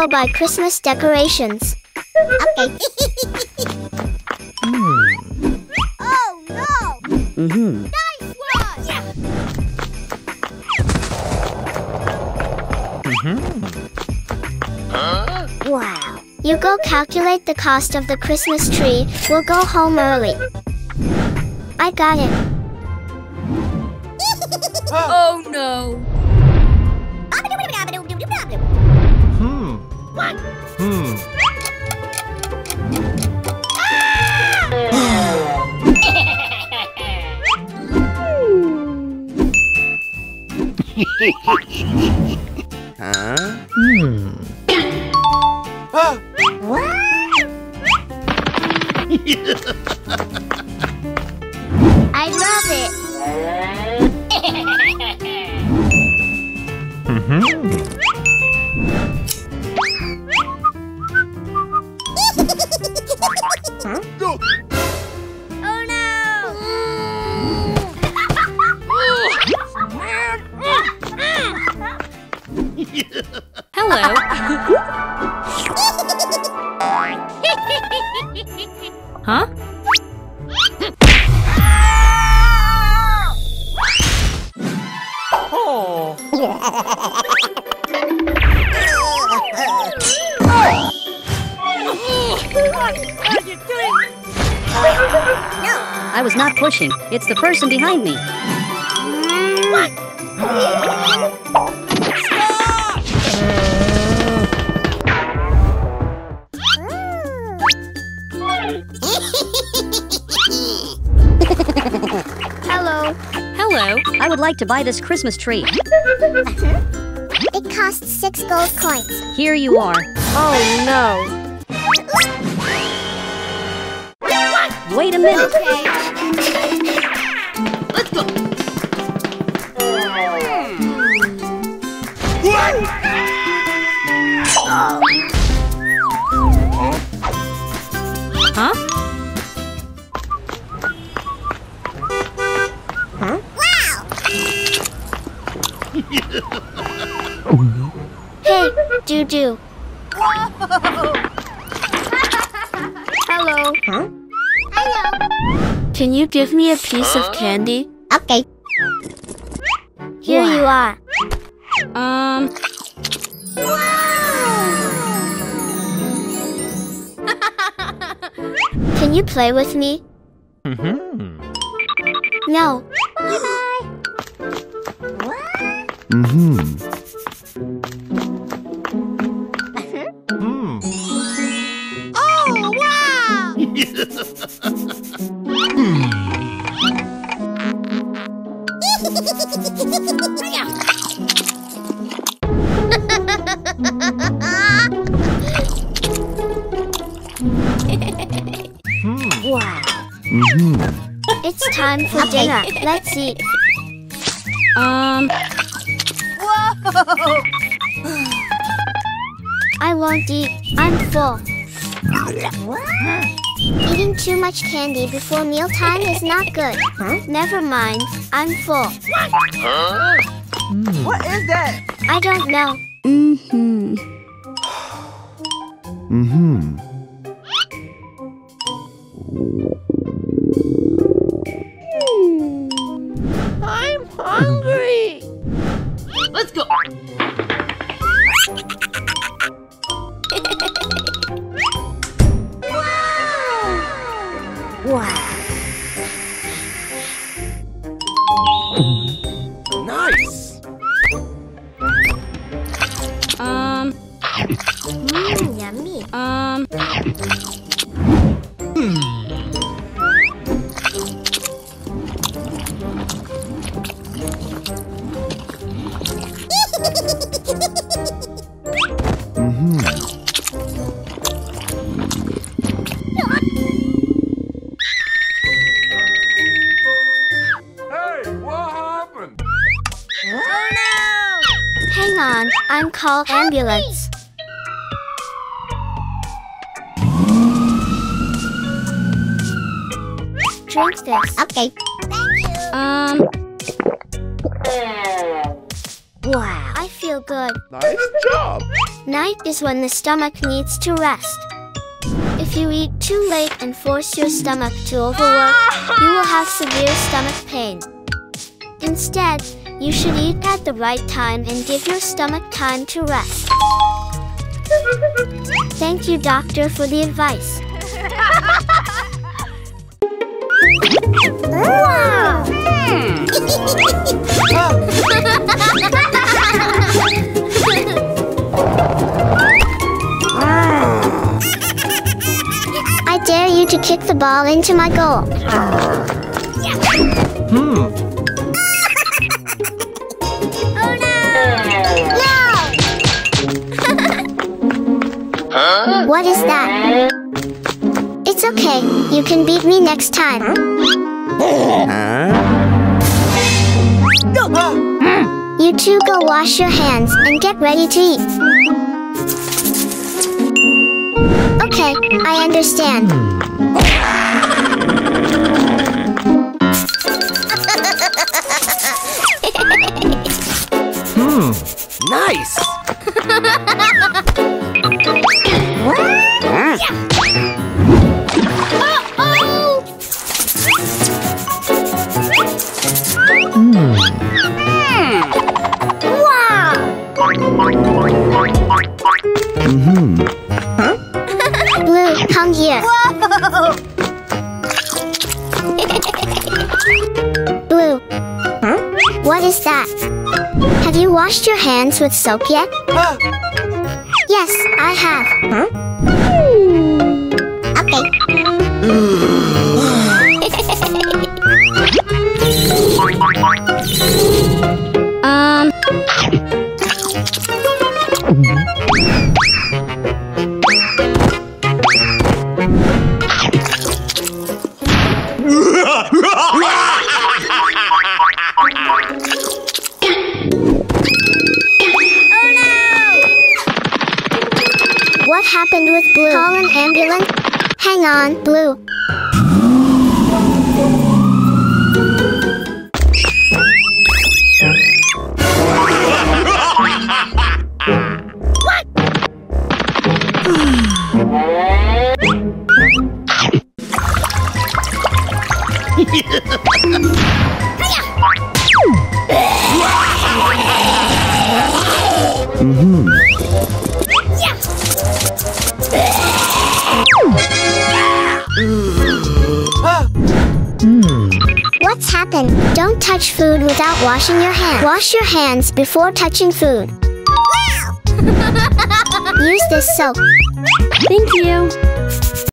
Let's buy Christmas decorations. Okay. Oh no! Mm-hmm. Nice one! Wow. You go calculate the cost of the Christmas tree. We'll go home early. I got it. I was not pushing. It's the person behind me. Hello. Hello. I would like to buy this Christmas tree. It costs six gold coins. Here you are. Oh no. Wait a minute. Me a piece of candy? Okay. Here you are. Um, Can you play with me? Let's um, Whoa! I won't eat. I'm full. Eating too much candy before mealtime is not good. Never mind. I'm full. What is that? I don't know. Is when the stomach needs to rest. If you eat too late and force your stomach to overwork, you will have severe stomach pain. Instead, you should eat at the right time and give your stomach time to rest. Thank you, doctor, for the advice. Ball into my goal. Hmm. What is that? It's okay. You can beat me next time. You two go wash your hands and get ready to eat. Okay, I understand. Thank you. Washed with soap yet? Yes, I have. Okay. Wash your hands before touching food. Use this soap. Thank you.